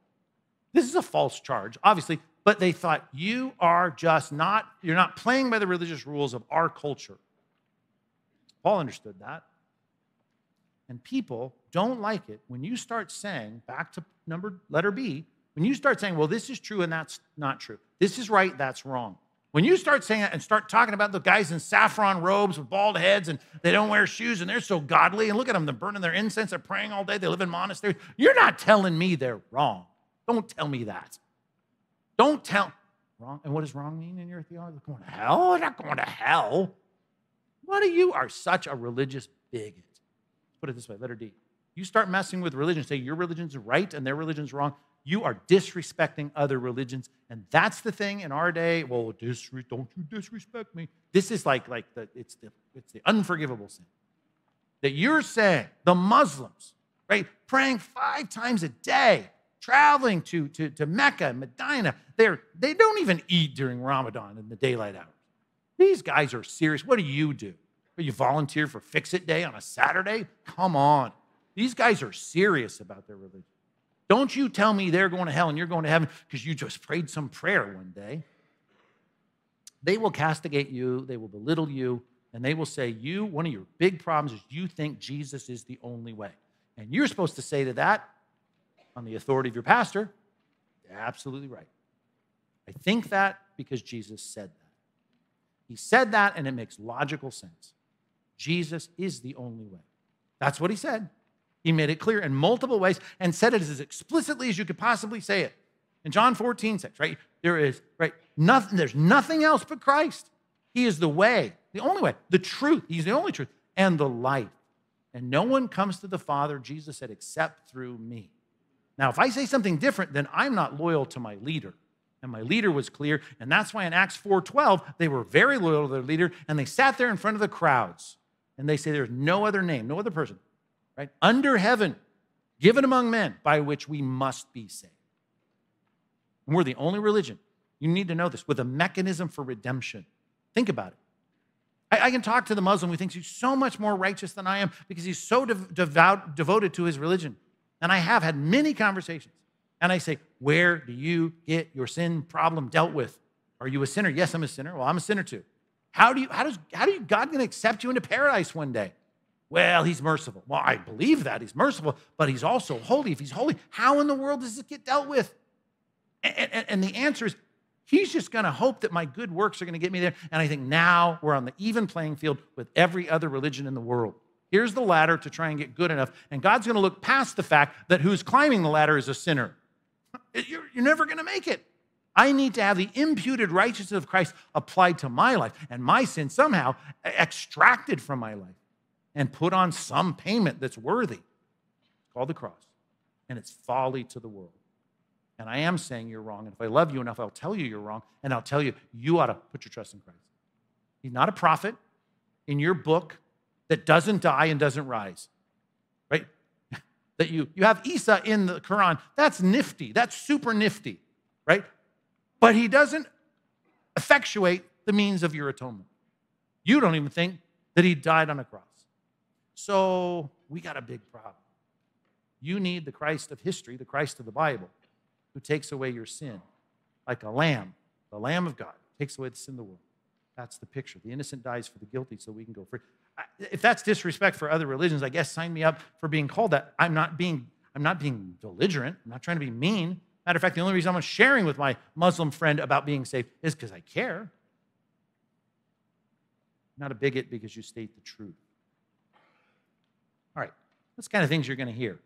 This is a false charge, obviously, but they thought you are just not, you're not playing by the religious rules of our culture. Paul understood that. And people don't like it when you start saying, back to number letter B, when you start saying, well, this is true and that's not true. This is right, that's wrong. When you start saying that and start talking about the guys in saffron robes with bald heads and they don't wear shoes and they're so godly and look at them, they're burning their incense, they're praying all day, they live in monasteries. You're not telling me they're wrong. Don't tell me that. Don't tell. Wrong. And what does wrong mean in your theology? Going to hell? They're not going to hell. What are you are such a religious bigot. Put it this way, letter D. You start messing with religion, say your religion's right and their religion's wrong. You are disrespecting other religions. And that's the thing in our day. Well, disre- don't you disrespect me. This is like, like the, it's, the, it's the unforgivable sin. That you're saying the Muslims, right, praying five times a day, traveling to, to, to Mecca and Medina. They're, they don't even eat during Ramadan in the daylight hours. These guys are serious. What do you do? You volunteer for Fix It Day on a Saturday? Come on. These guys are serious about their religion. Don't you tell me they're going to hell and you're going to heaven because you just prayed some prayer one day. They will castigate you, they will belittle you, and they will say, You, one of your big problems is you think Jesus is the only way. And you're supposed to say to that, on the authority of your pastor, absolutely right. I think that because Jesus said that. He said that, and it makes logical sense. Jesus is the only way. That's what he said. He made it clear in multiple ways and said it as explicitly as you could possibly say it. In John 14, 6, right? There is, right? Nothing, there's nothing else but Christ. He is the way, the only way, the truth. He's the only truth, and the life. And no one comes to the Father, Jesus said, except through me. Now, if I say something different, then I'm not loyal to my leader. And my leader was clear, and that's why in Acts 4:12, they were very loyal to their leader, and they sat there in front of the crowds. And they say there's no other name, no other person, right? Under heaven, given among men, by which we must be saved. And we're the only religion. You need to know this with a mechanism for redemption. Think about it. I, I can talk to the Muslim who thinks he's so much more righteous than I am because he's so devout, devoted to his religion. And I have had many conversations. And I say, Where do you get your sin problem dealt with? Are you a sinner? Yes, I'm a sinner. Well, I'm a sinner too. How do you, how does, how do you, God to accept you into paradise one day? Well, he's merciful. Well, I believe that he's merciful, but he's also holy. If he's holy, how in the world does it get dealt with? And, and, and the answer is He's just going to hope that my good works are going to get me there. And I think now we're on the even playing field with every other religion in the world. Here's the ladder to try and get good enough. And God's going to look past the fact that who's climbing the ladder is a sinner. Uh, you're, you're never going to make it. I need to have the imputed righteousness of Christ applied to my life and my sin somehow uh, extracted from my life and put on some payment that's worthy. Called the cross. And it's folly to the world. And I am saying you're wrong. And if I love you enough, I'll tell you you're wrong. And I'll tell you, you ought to put your trust in Christ. He's not a prophet in your book that doesn't die and doesn't rise, right? that you, you have Isa in the Quran. That's nifty. That's super nifty, right? But he doesn't effectuate the means of your atonement. You don't even think that he died on a cross. So we got a big problem. You need the Christ of history, the Christ of the Bible, who takes away your sin like a lamb, the Lamb of God, takes away the sin of the world. That's the picture. The innocent dies for the guilty so we can go free. If that's disrespect for other religions, I guess sign me up for being called that. I'm not being, I'm not being belligerent. I'm not trying to be mean. Matter of fact, the only reason I'm sharing with my Muslim friend about being safe is because I care. Not a bigot because you state the truth. All right, that's kind of things you're going to hear.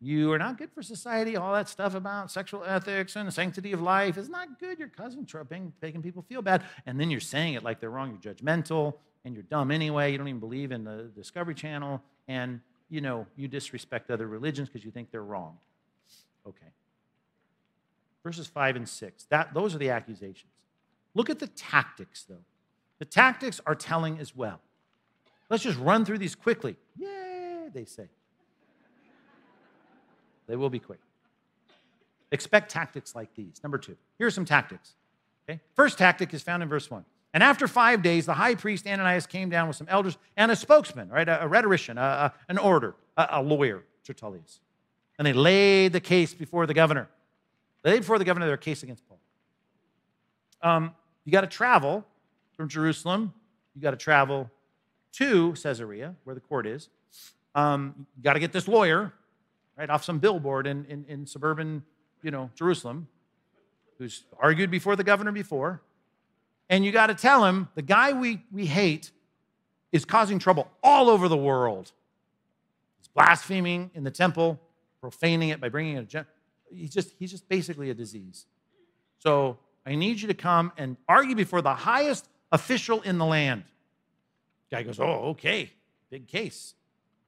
You are not good for society. All that stuff about sexual ethics and sanctity of life is not good. Your cousin tripping, making people feel bad. And then you're saying it like they're wrong. You're judgmental and you're dumb anyway. You don't even believe in the Discovery Channel. And, you know, you disrespect other religions because you think they're wrong. Okay. Verses 5 and 6. That, those are the accusations. Look at the tactics, though. The tactics are telling as well. Let's just run through these quickly. Yay, they say. They will be quick. Expect tactics like these. Number two, here are some tactics. Okay? First tactic is found in verse one. And after five days, the high priest Ananias came down with some elders and a spokesman, right? A, a rhetorician, a, a, an orator, a, lawyer, Tertullus. And they laid the case before the governor. They laid before the governor their case against Paul. Um, you got to travel from Jerusalem. You got to travel to Caesarea, where the court is. Um, you got to get this lawyer right, off some billboard in, in, in suburban, you know, Jerusalem, who's argued before the governor before. And you got to tell him the guy we, we hate is causing trouble all over the world. He's blaspheming in the temple, profaning it by bringing it. A, he's just he's just basically a disease. So I need you to come and argue before the highest official in the land. Guy goes, oh, okay, big case.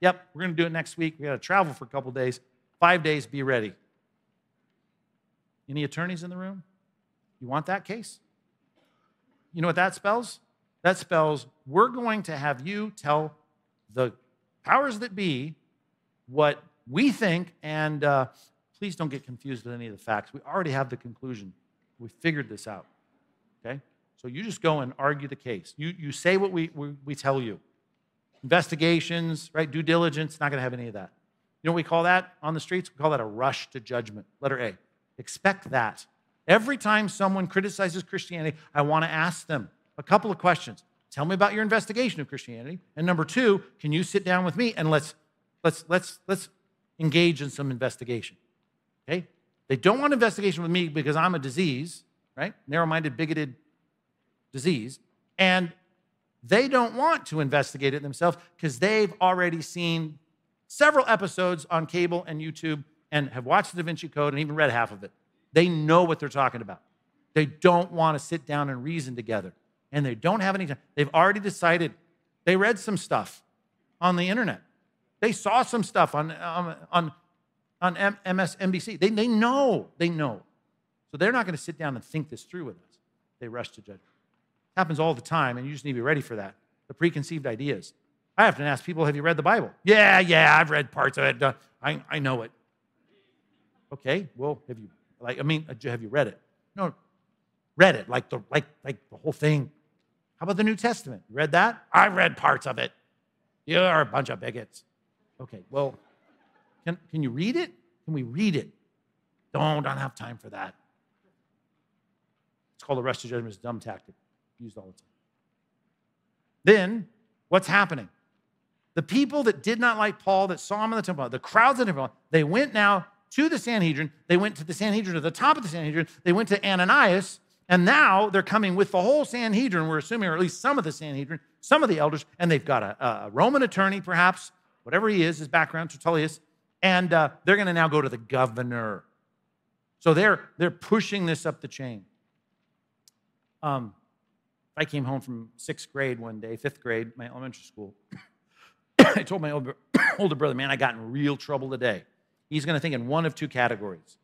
Yep, we're going to do it next week. We got to travel for a couple days. Five days, be ready. Any attorneys in the room? You want that case? You know what that spells? That spells we're going to have you tell the powers that be what we think, and uh, please don't get confused with any of the facts. We already have the conclusion. We figured this out. Okay? So you just go and argue the case. You, you say what we, we, we tell you investigations, right? Due diligence, not going to have any of that. You know what we call that on the streets? We call that a rush to judgment. Letter A. Expect that. Every time someone criticizes Christianity, I want to ask them a couple of questions. Tell me about your investigation of Christianity. And number two, can you sit down with me and let's let's let's let's engage in some investigation. Okay? They don't want investigation with me because I'm a disease, right? Narrow-minded, bigoted disease. And they don't want to investigate it themselves because they've already seen several episodes on cable and YouTube and have watched the Da Vinci Code and even read half of it. They know what they're talking about. They don't want to sit down and reason together. And they don't have any time. They've already decided. They read some stuff on the internet. They saw some stuff on, um, on, on MSNBC. They, they know. They know. So they're not going to sit down and think this through with us. They rush to judgment happens all the time, and you just need to be ready for that. The preconceived ideas. I often ask people, have you read the Bible? Yeah, yeah, I've read parts of it. Uh, I, I know it. Okay, well, have you, like, I mean, uh, have you read it? No, read it, like the, like, like the whole thing. How about the New Testament? You read that? I read parts of it. You are a bunch of bigots. Okay, well, can, can you read it? Can we read it? Don't, don't have time for that. It's called the rest of judgment. It's a dumb tactic used all the time. Then, what's happening? The people that did not like Paul, that saw him in the temple, the crowds in the temple, they went now to the Sanhedrin. They went to the Sanhedrin, to the top of the Sanhedrin. They went to Ananias, and now they're coming with the whole Sanhedrin, we're assuming, or at least some of the Sanhedrin, some of the elders, and they've got a, a Roman attorney, perhaps, whatever he is, his background, Tertullus, and uh, they're going to now go to the governor. So they're, they're pushing this up the chain. Um, I came home from sixth grade one day, fifth grade, my elementary school. I told my older, older brother, man, I got in real trouble today. He's going to think in one of two categories.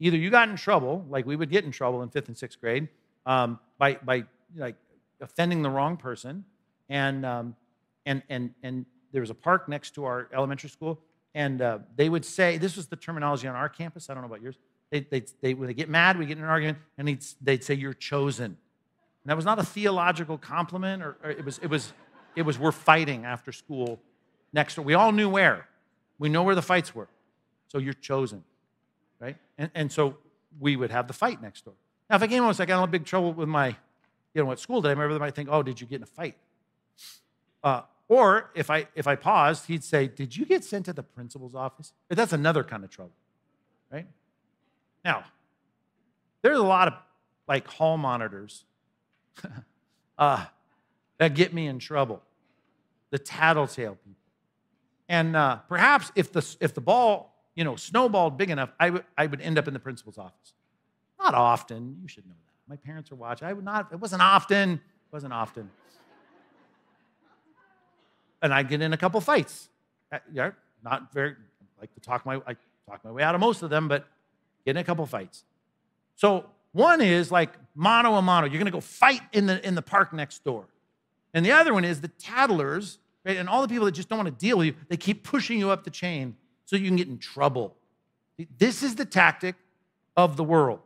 Either you got in trouble, like we would get in trouble in fifth and sixth grade, um, by, by like offending the wrong person, and, um, and, and, and there was a park next to our elementary school, and uh, they would say, this was the terminology on our campus, I don't know about yours. They, they, they, when they get mad, we get in an argument, and they'd, they'd say, You're chosen. And that was not a theological compliment, or, or it, was, it, was, it was, we're fighting after school next door. We all knew where. We know where the fights were. So you're chosen, right? And, and so we would have the fight next door. Now, if I came home and said, I got in a big trouble with my, you know, at school today, everybody might think, oh, did you get in a fight? Uh, or if I if I paused, he'd say, Did you get sent to the principal's office? But that's another kind of trouble, right? Now, there's a lot of like hall monitors uh, that get me in trouble. The tattletale people. And uh, perhaps if the, if the ball, you know, snowballed big enough, I would, I would end up in the principal's office. Not often. You should know that. My parents are watching. I would not, it wasn't often. It wasn't often. And I'd get in a couple fights. Uh, yeah, not very, like to talk my, I talk my way out of most of them, but get in a couple fights. So one is like mano a mano. You're going to go fight in the, in the park next door. And the other one is the tattlers, right? And all the people that just don't want to deal with you, they keep pushing you up the chain so you can get in trouble. This is the tactic of the world.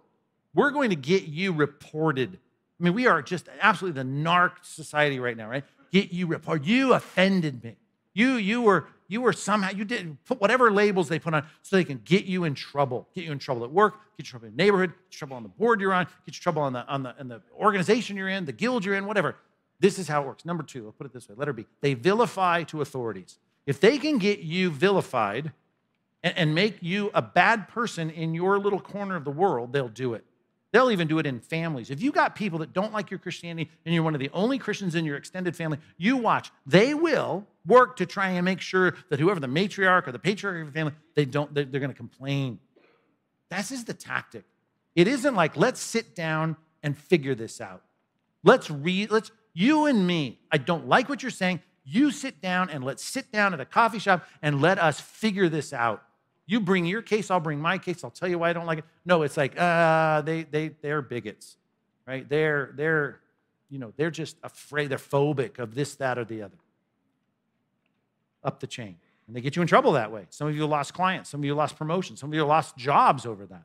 We're going to get you reported. I mean, we are just absolutely the narc society right now, right? Get you reported. You offended me. You, you were you were somehow, you did put whatever labels they put on so they can get you in trouble. Get you in trouble at work, get you in trouble in the neighborhood, get you trouble on the board you're on, get you trouble on the, on the, on the organization you're in, the guild you're in, whatever. This is how it works. Number two, I'll put it this way letter B. They vilify to authorities. If they can get you vilified and, and make you a bad person in your little corner of the world, they'll do it. They'll even do it in families. If you got people that don't like your Christianity and you're one of the only Christians in your extended family, you watch. They will work to try and make sure that whoever the matriarch or the patriarch of your family, they don't, they're, they're going to complain. This is the tactic. It isn't like, let's sit down and figure this out. Let's read, let's, you and me, I don't like what you're saying. You sit down and let's sit down at a coffee shop and let us figure this out. You bring your case, I'll bring my case. I'll tell you why I don't like it. No, it's like, uh, they, they, they're bigots, right? They're, they're, you know, they're just afraid, they're phobic of this, that, or the other. Up the chain. And they get you in trouble that way. Some of you lost clients, some of you lost promotions, some of you lost jobs over that.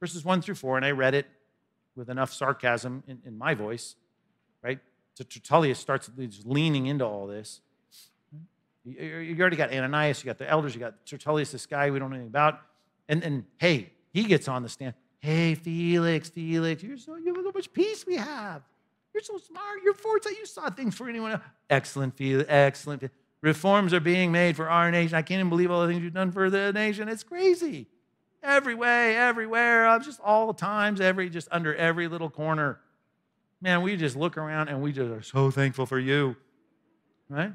Verses one through four, and I read it with enough sarcasm in, in my voice, right? So Tertullus starts leaning into all this. You already got Ananias, you got the elders, you got Tertullus, this guy we don't know anything about. And then, hey, he gets on the stand. Hey, Felix, Felix, you're so you have so much peace we have. You're so smart. You're foresight. You saw things for anyone else. Excellent, Felix. Excellent. Reforms are being made for our nation. I can't even believe all the things you've done for the nation. It's crazy. Every way, everywhere. I'm just all times, every just under every little corner. Man, we just look around and we just are so thankful for you. Right?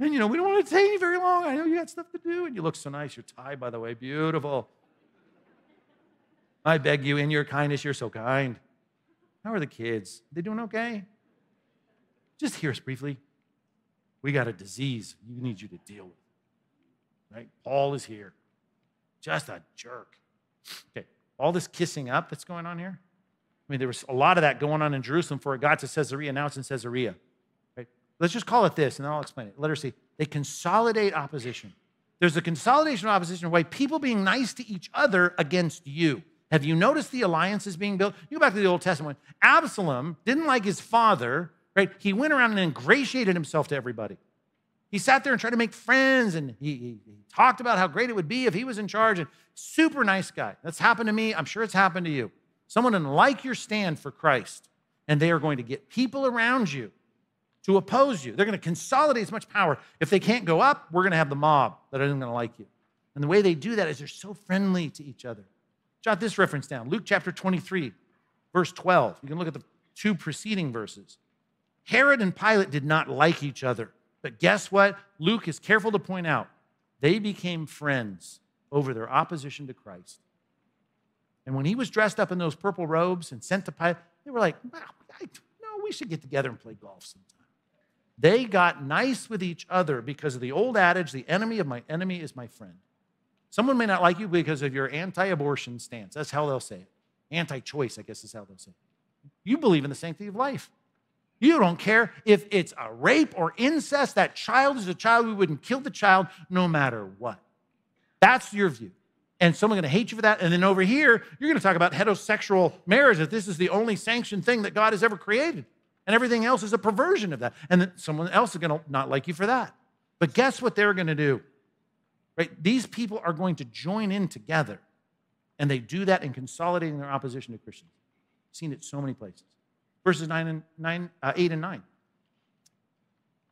And you know, we don't want to take you very long. I know you got stuff to do. And you look so nice. Your tie, by the way, beautiful. I beg you, in your kindness, you're so kind. How are the kids? They doing okay? Just hear us briefly. We got a disease we need you to deal with. Right? Paul is here. Just a jerk. Okay, all this kissing up that's going on here. I mean, there was a lot of that going on in Jerusalem before it got to Caesarea, now it's in Caesarea. Let's just call it this, and then I'll explain it. Letter C. They consolidate opposition. There's a consolidation of opposition why people being nice to each other against you. Have you noticed the alliances being built? You go back to the Old Testament. Absalom didn't like his father, right? He went around and ingratiated himself to everybody. He sat there and tried to make friends, and he, he, he talked about how great it would be if he was in charge. And super nice guy. That's happened to me. I'm sure it's happened to you. Someone didn't like your stand for Christ, and they are going to get people around you to oppose you. They're going to consolidate as much power. If they can't go up, we're going to have the mob that isn't going to like you. And the way they do that is they're so friendly to each other. Jot this reference down Luke chapter 23, verse 12. You can look at the two preceding verses. Herod and Pilate did not like each other. But guess what? Luke is careful to point out they became friends over their opposition to Christ. And when he was dressed up in those purple robes and sent to Pilate, they were like, wow, no, we should get together and play golf sometime. They got nice with each other because of the old adage the enemy of my enemy is my friend. Someone may not like you because of your anti abortion stance. That's how they'll say it. Anti choice, I guess, is how they'll say it. You believe in the sanctity of life. You don't care if it's a rape or incest. That child is a child. We wouldn't kill the child no matter what. That's your view and someone's going to hate you for that. And then over here, you're going to talk about heterosexual marriage, that this is the only sanctioned thing that God has ever created. And everything else is a perversion of that. And then someone else is going to not like you for that. But guess what they're going to do? Right? These people are going to join in together. And they do that in consolidating their opposition to Christians. I've seen it so many places. Verses 9 and 9, uh, 8 and 9.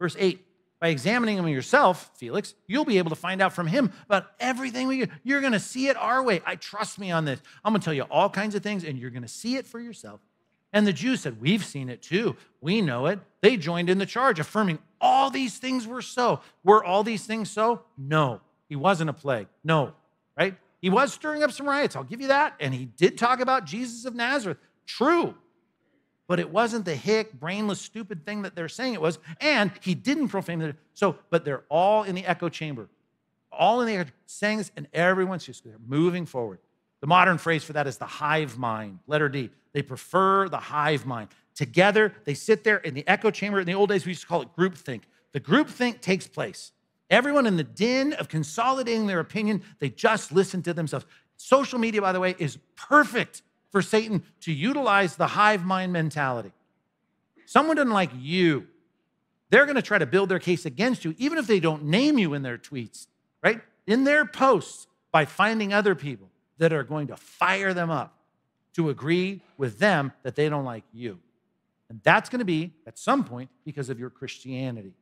Verse 8 by examining them yourself, Felix, you'll be able to find out from him about everything we. You're going to see it our way. I trust me on this. I'm going to tell you all kinds of things, and you're going to see it for yourself. And the Jews said, We've seen it too. We know it. They joined in the charge, affirming all these things were so. Were all these things so? No. He wasn't a plague. No. Right? He was stirring up some riots. I'll give you that. And he did talk about Jesus of Nazareth. True but it wasn't the hick, brainless, stupid thing that they're saying it was. And he didn't profane it. So, but they're all in the echo chamber, all in the echo, saying this, and everyone's just moving forward. The modern phrase for that is the hive mind, letter D. They prefer the hive mind. Together, they sit there in the echo chamber. In the old days, we used to call it groupthink. The groupthink takes place. Everyone in the din of consolidating their opinion, they just listen to themselves. Social media, by the way, is perfect for Satan to utilize the hive mind mentality. Someone doesn't like you, they're going to try to build their case against you, even if they don't name you in their tweets, right? In their posts, by finding other people that are going to fire them up to agree with them that they don't like you. And that's going to be at some point because of your Christianity.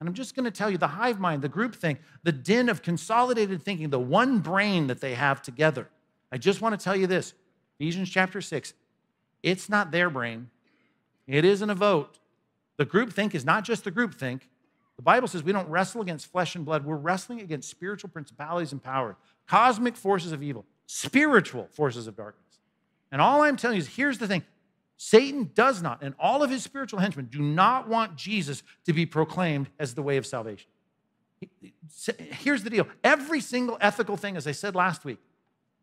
And I'm just going to tell you the hive mind, the group think, the din of consolidated thinking, the one brain that they have together. I just want to tell you this Ephesians chapter 6. It's not their brain, it isn't a vote. The group think is not just the group think. The Bible says we don't wrestle against flesh and blood. We're wrestling against spiritual principalities and powers, cosmic forces of evil, spiritual forces of darkness. And all I'm telling you is here's the thing Satan does not, and all of his spiritual henchmen do not want Jesus to be proclaimed as the way of salvation. Here's the deal every single ethical thing, as I said last week,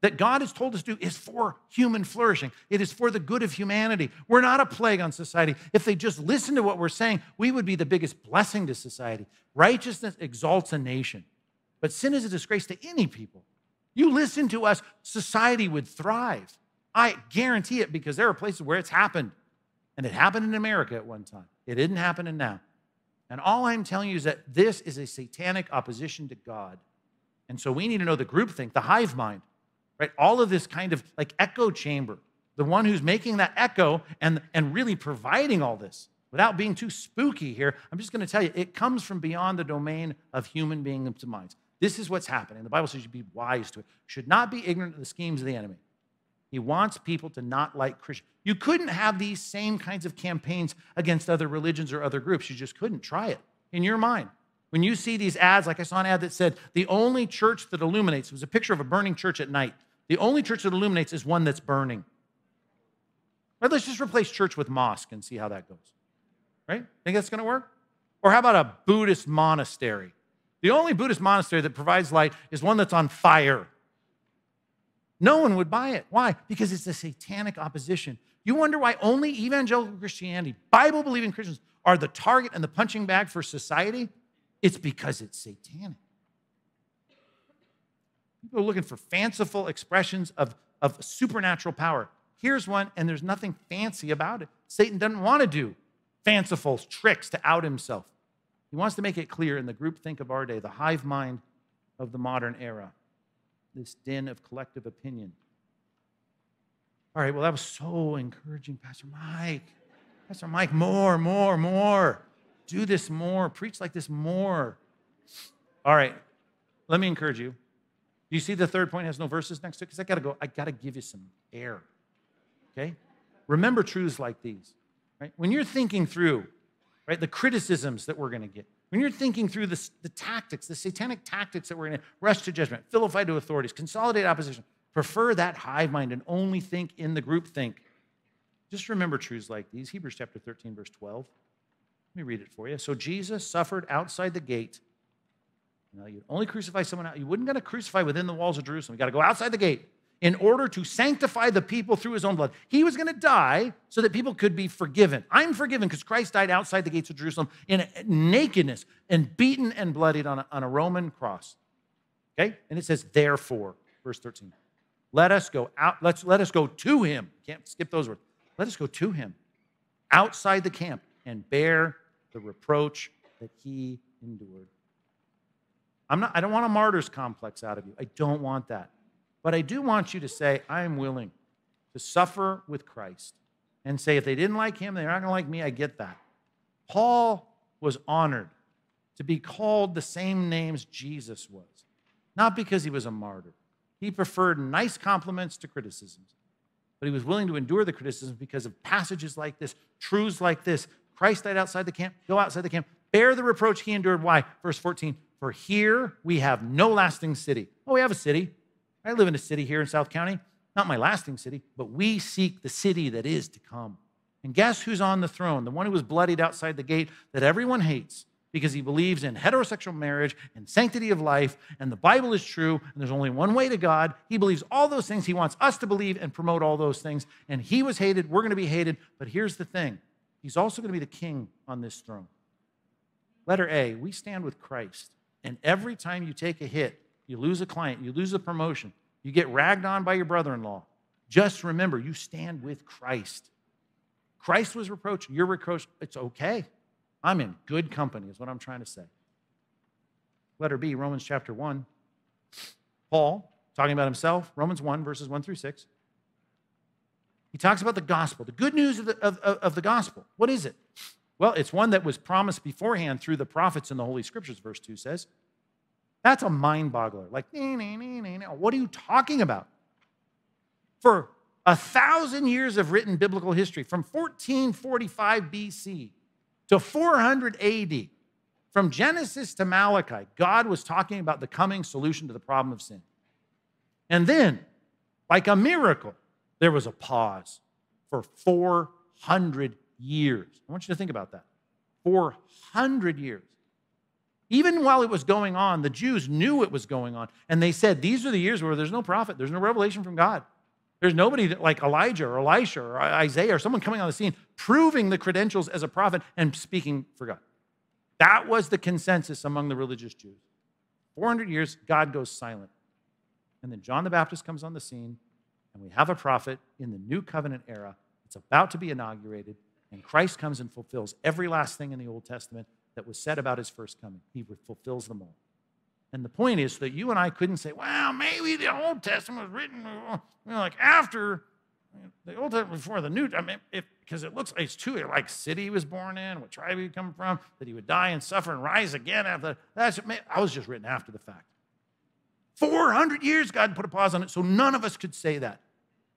that God has told us to do is for human flourishing. It is for the good of humanity. We're not a plague on society. If they just listen to what we're saying, we would be the biggest blessing to society. Righteousness exalts a nation, but sin is a disgrace to any people. You listen to us, society would thrive. I guarantee it because there are places where it's happened. And it happened in America at one time. It didn't happen in now. And all I'm telling you is that this is a satanic opposition to God. And so we need to know the groupthink, the hive mind right? All of this kind of like echo chamber, the one who's making that echo and, and really providing all this without being too spooky here. I'm just going to tell you, it comes from beyond the domain of human beings minds. This is what's happening. The Bible says you should be wise to it. Should not be ignorant of the schemes of the enemy. He wants people to not like Christians. You couldn't have these same kinds of campaigns against other religions or other groups. You just couldn't try it in your mind. When you see these ads, like I saw an ad that said, the only church that illuminates, it was a picture of a burning church at night. The only church that illuminates is one that's burning. Right, let's just replace church with mosque and see how that goes. Right? Think that's going to work? Or how about a Buddhist monastery? The only Buddhist monastery that provides light is one that's on fire. No one would buy it. Why? Because it's a satanic opposition. You wonder why only evangelical Christianity, Bible believing Christians, are the target and the punching bag for society? It's because it's satanic. People are looking for fanciful expressions of, of supernatural power. Here's one, and there's nothing fancy about it. Satan doesn't want to do fanciful tricks to out himself. He wants to make it clear in the groupthink of our day, the hive mind of the modern era, this din of collective opinion. All right, well, that was so encouraging, Pastor Mike. Pastor Mike, more, more, more. Do this more. Preach like this more. All right, let me encourage you. You see the third point has no verses next to it? Because I got to go, I got to give you some air. Okay? Remember truths like these, right? When you're thinking through, right, the criticisms that we're going to get, when you're thinking through the, the tactics, the satanic tactics that we're going to rush to judgment, vilify to authorities, consolidate opposition, prefer that hive mind and only think in the group think. Just remember truths like these. Hebrews chapter 13, verse 12. Let me read it for you. So Jesus suffered outside the gate. Now, you'd only crucify someone out. You wouldn't going to crucify within the walls of Jerusalem. You got to go outside the gate in order to sanctify the people through his own blood. He was going to die so that people could be forgiven. I'm forgiven because Christ died outside the gates of Jerusalem in nakedness and beaten and bloodied on a, on a Roman cross. Okay? And it says, therefore, verse 13. Let us go out, let's let us go to him. Can't skip those words. Let us go to him outside the camp and bear the reproach that he endured. I'm not, I don't want a martyr's complex out of you. I don't want that. But I do want you to say, I am willing to suffer with Christ and say, if they didn't like him, they're not going to like me. I get that. Paul was honored to be called the same names Jesus was, not because he was a martyr. He preferred nice compliments to criticisms, but he was willing to endure the criticism because of passages like this, truths like this. Christ died outside the camp, go outside the camp, bear the reproach he endured. Why? Verse 14, for here we have no lasting city. Oh, we have a city. I live in a city here in South County, not my lasting city, but we seek the city that is to come. And guess who's on the throne? The one who was bloodied outside the gate that everyone hates because he believes in heterosexual marriage and sanctity of life, and the Bible is true, and there's only one way to God. He believes all those things. He wants us to believe and promote all those things. And he was hated. We're going to be hated. But here's the thing He's also going to be the king on this throne. Letter A, we stand with Christ. And every time you take a hit, you lose a client, you lose a promotion, you get ragged on by your brother in law, just remember you stand with Christ. Christ was reproached, you're reproached. It's okay. I'm in good company, is what I'm trying to say. Letter B, Romans chapter 1. Paul, talking about himself, Romans 1, verses 1 through 6. He talks about the gospel, the good news of the, of, of the gospel. What is it? Well, it's one that was promised beforehand through the prophets in the Holy Scriptures, verse 2 says. That's a mind boggler. Like, nee, nee, nee, nee, nee. what are you talking about? For a thousand years of written biblical history, from 1445 BC to 400 AD, from Genesis to Malachi, God was talking about the coming solution to the problem of sin. And then, like a miracle, there was a pause for 400 years. I want you to think about that. 400 years. Even while it was going on, the Jews knew it was going on. And they said, These are the years where there's no prophet, there's no revelation from God. There's nobody like Elijah or Elisha or Isaiah or someone coming on the scene proving the credentials as a prophet and speaking for God. That was the consensus among the religious Jews. 400 years, God goes silent. And then John the Baptist comes on the scene, and we have a prophet in the new covenant era. It's about to be inaugurated, and Christ comes and fulfills every last thing in the Old Testament that was said about his first coming. He fulfills them all. And the point is that you and I couldn't say, well, maybe the Old Testament was written you know, like after the Old Testament before the New. I mean, if because it looks like it's too like city he was born in, what tribe he come from, that he would die and suffer and rise again after. That's I was just written after the fact. 400 years God put a pause on it, so none of us could say that.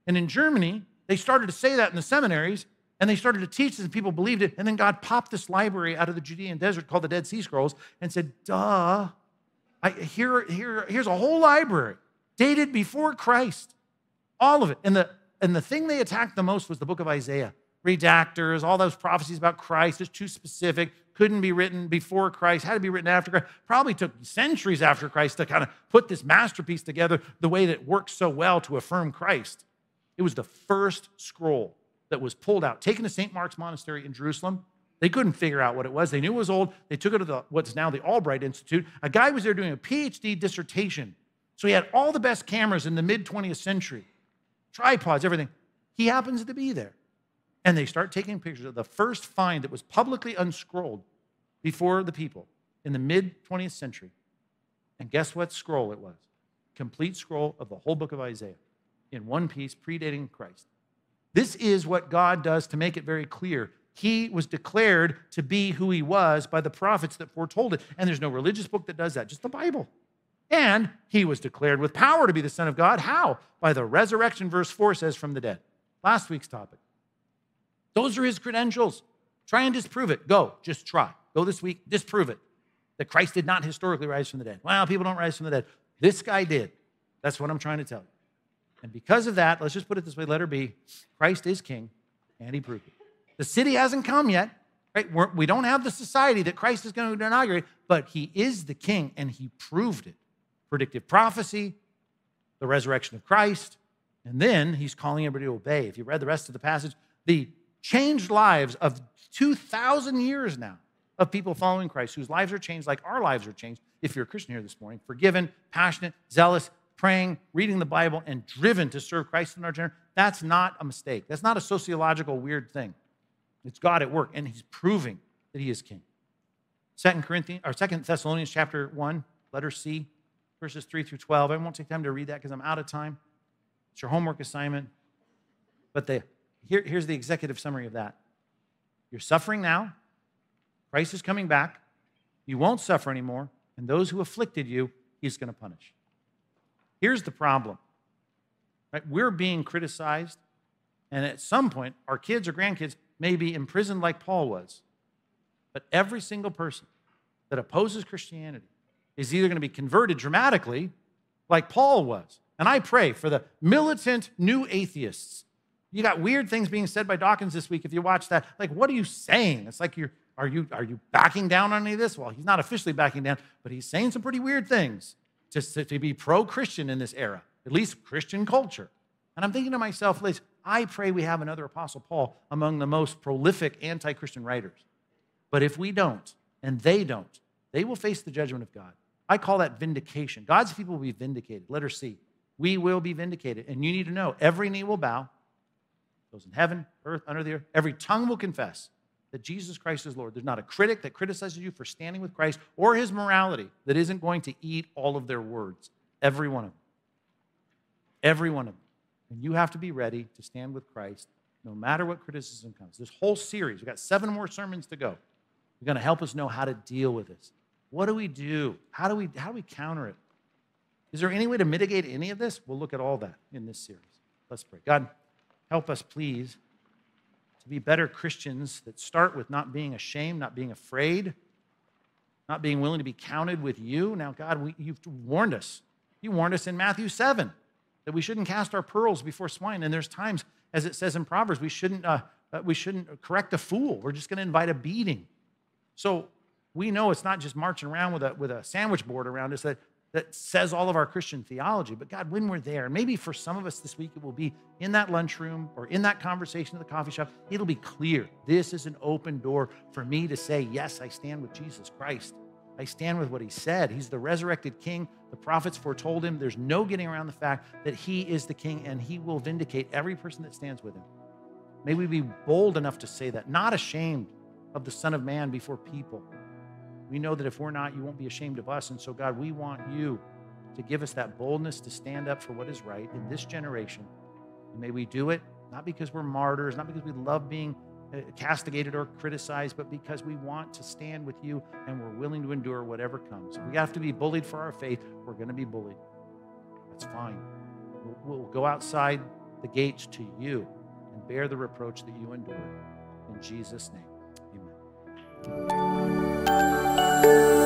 And in Germany, they started to say that in the seminaries, and they started to teach this, and people believed it. And then God popped this library out of the Judean desert called the Dead Sea Scrolls and said, duh, I, here, here, here's a whole library dated before Christ. All of it. And the, and the thing they attacked the most was the book of Isaiah. Redactors, all those prophecies about Christ, it's too specific, couldn't be written before Christ, had to be written after Christ. Probably took centuries after Christ to kind of put this masterpiece together the way that it works so well to affirm Christ. It was the first scroll that was pulled out, taken to St. Mark's Monastery in Jerusalem. They couldn't figure out what it was. They knew it was old. They took it to the, what's now the Albright Institute. A guy was there doing a PhD dissertation. So he had all the best cameras in the mid 20th century, tripods, everything. He happens to be there. And they start taking pictures of the first find that was publicly unscrolled before the people in the mid 20th century. And guess what scroll it was? Complete scroll of the whole book of Isaiah in one piece, predating Christ. This is what God does to make it very clear. He was declared to be who he was by the prophets that foretold it. And there's no religious book that does that, just the Bible. And he was declared with power to be the Son of God. How? By the resurrection, verse 4 says, from the dead. Last week's topic. Those are his credentials. Try and disprove it. Go, just try. Go this week, disprove it. That Christ did not historically rise from the dead. Well, people don't rise from the dead. This guy did. That's what I'm trying to tell you. And because of that, let's just put it this way letter B Christ is king, and he proved it. The city hasn't come yet. Right? We're, we do not have the society that Christ is going to inaugurate, but he is the king, and he proved it. Predictive prophecy, the resurrection of Christ, and then he's calling everybody to obey. If you read the rest of the passage, the changed lives of 2,000 years now of people following Christ, whose lives are changed like our lives are changed, if you're a Christian here this morning, forgiven, passionate, zealous, praying, reading the Bible, and driven to serve Christ in our generation, that's not a mistake. That's not a sociological weird thing. It's God at work, and He's proving that He is King. Second Corinthians or Second Thessalonians chapter 1, letter C, verses 3 through 12. I won't take time to read that because I'm out of time. It's your homework assignment. But the, here, here's the executive summary of that. You're suffering now. Christ is coming back. You won't suffer anymore. And those who afflicted you, he's going to punish. Here's the problem. Right? We're being criticized, and at some point, our kids or grandkids may be imprisoned like Paul was. But every single person that opposes Christianity is either going to be converted dramatically, like Paul was. And I pray for the militant new atheists. You got weird things being said by Dawkins this week if you watch that. Like, what are you saying? It's like you're are you are you backing down on any of this? Well, he's not officially backing down, but he's saying some pretty weird things to, to be pro-Christian in this era, at least Christian culture. And I'm thinking to myself, Liz, I pray we have another Apostle Paul among the most prolific anti Christian writers. But if we don't, and they don't, they will face the judgment of God. I call that vindication. God's people will be vindicated. Letter C. We will be vindicated. And you need to know every knee will bow, those in heaven, earth, under the earth, every tongue will confess that Jesus Christ is Lord. There's not a critic that criticizes you for standing with Christ or his morality that isn't going to eat all of their words. Every one of them. Every one of them. And you have to be ready to stand with Christ no matter what criticism comes. This whole series, we've got seven more sermons to go. You're going to help us know how to deal with this. What do we do? How do we, how do we counter it? Is there any way to mitigate any of this? We'll look at all that in this series. Let's pray. God, help us, please, to be better Christians that start with not being ashamed, not being afraid, not being willing to be counted with you. Now, God, we, you've warned us. You warned us in Matthew 7 that we shouldn't cast our pearls before swine. And there's times, as it says in Proverbs, we shouldn't, uh, uh we shouldn't correct a fool. We're just going to invite a beating. So we know it's not just marching around with a, with a sandwich board around us that, that says all of our Christian theology. But God, when we're there, maybe for some of us this week, it will be in that lunchroom or in that conversation at the coffee shop, it'll be clear. This is an open door for me to say, yes, I stand with Jesus Christ. I stand with what he said. He's the resurrected king. The prophets foretold him. There's no getting around the fact that he is the king and he will vindicate every person that stands with him. May we be bold enough to say that, not ashamed of the Son of Man before people. We know that if we're not, you won't be ashamed of us. And so, God, we want you to give us that boldness to stand up for what is right in this generation. And may we do it not because we're martyrs, not because we love being uh, castigated or criticized, but because we want to stand with you and we're willing to endure whatever comes. If we have to be bullied for our faith, we're going to be bullied. That's fine. We'll, we'll go outside the gates to you and bear the reproach that you endured. In Jesus' name, amen. Thank you.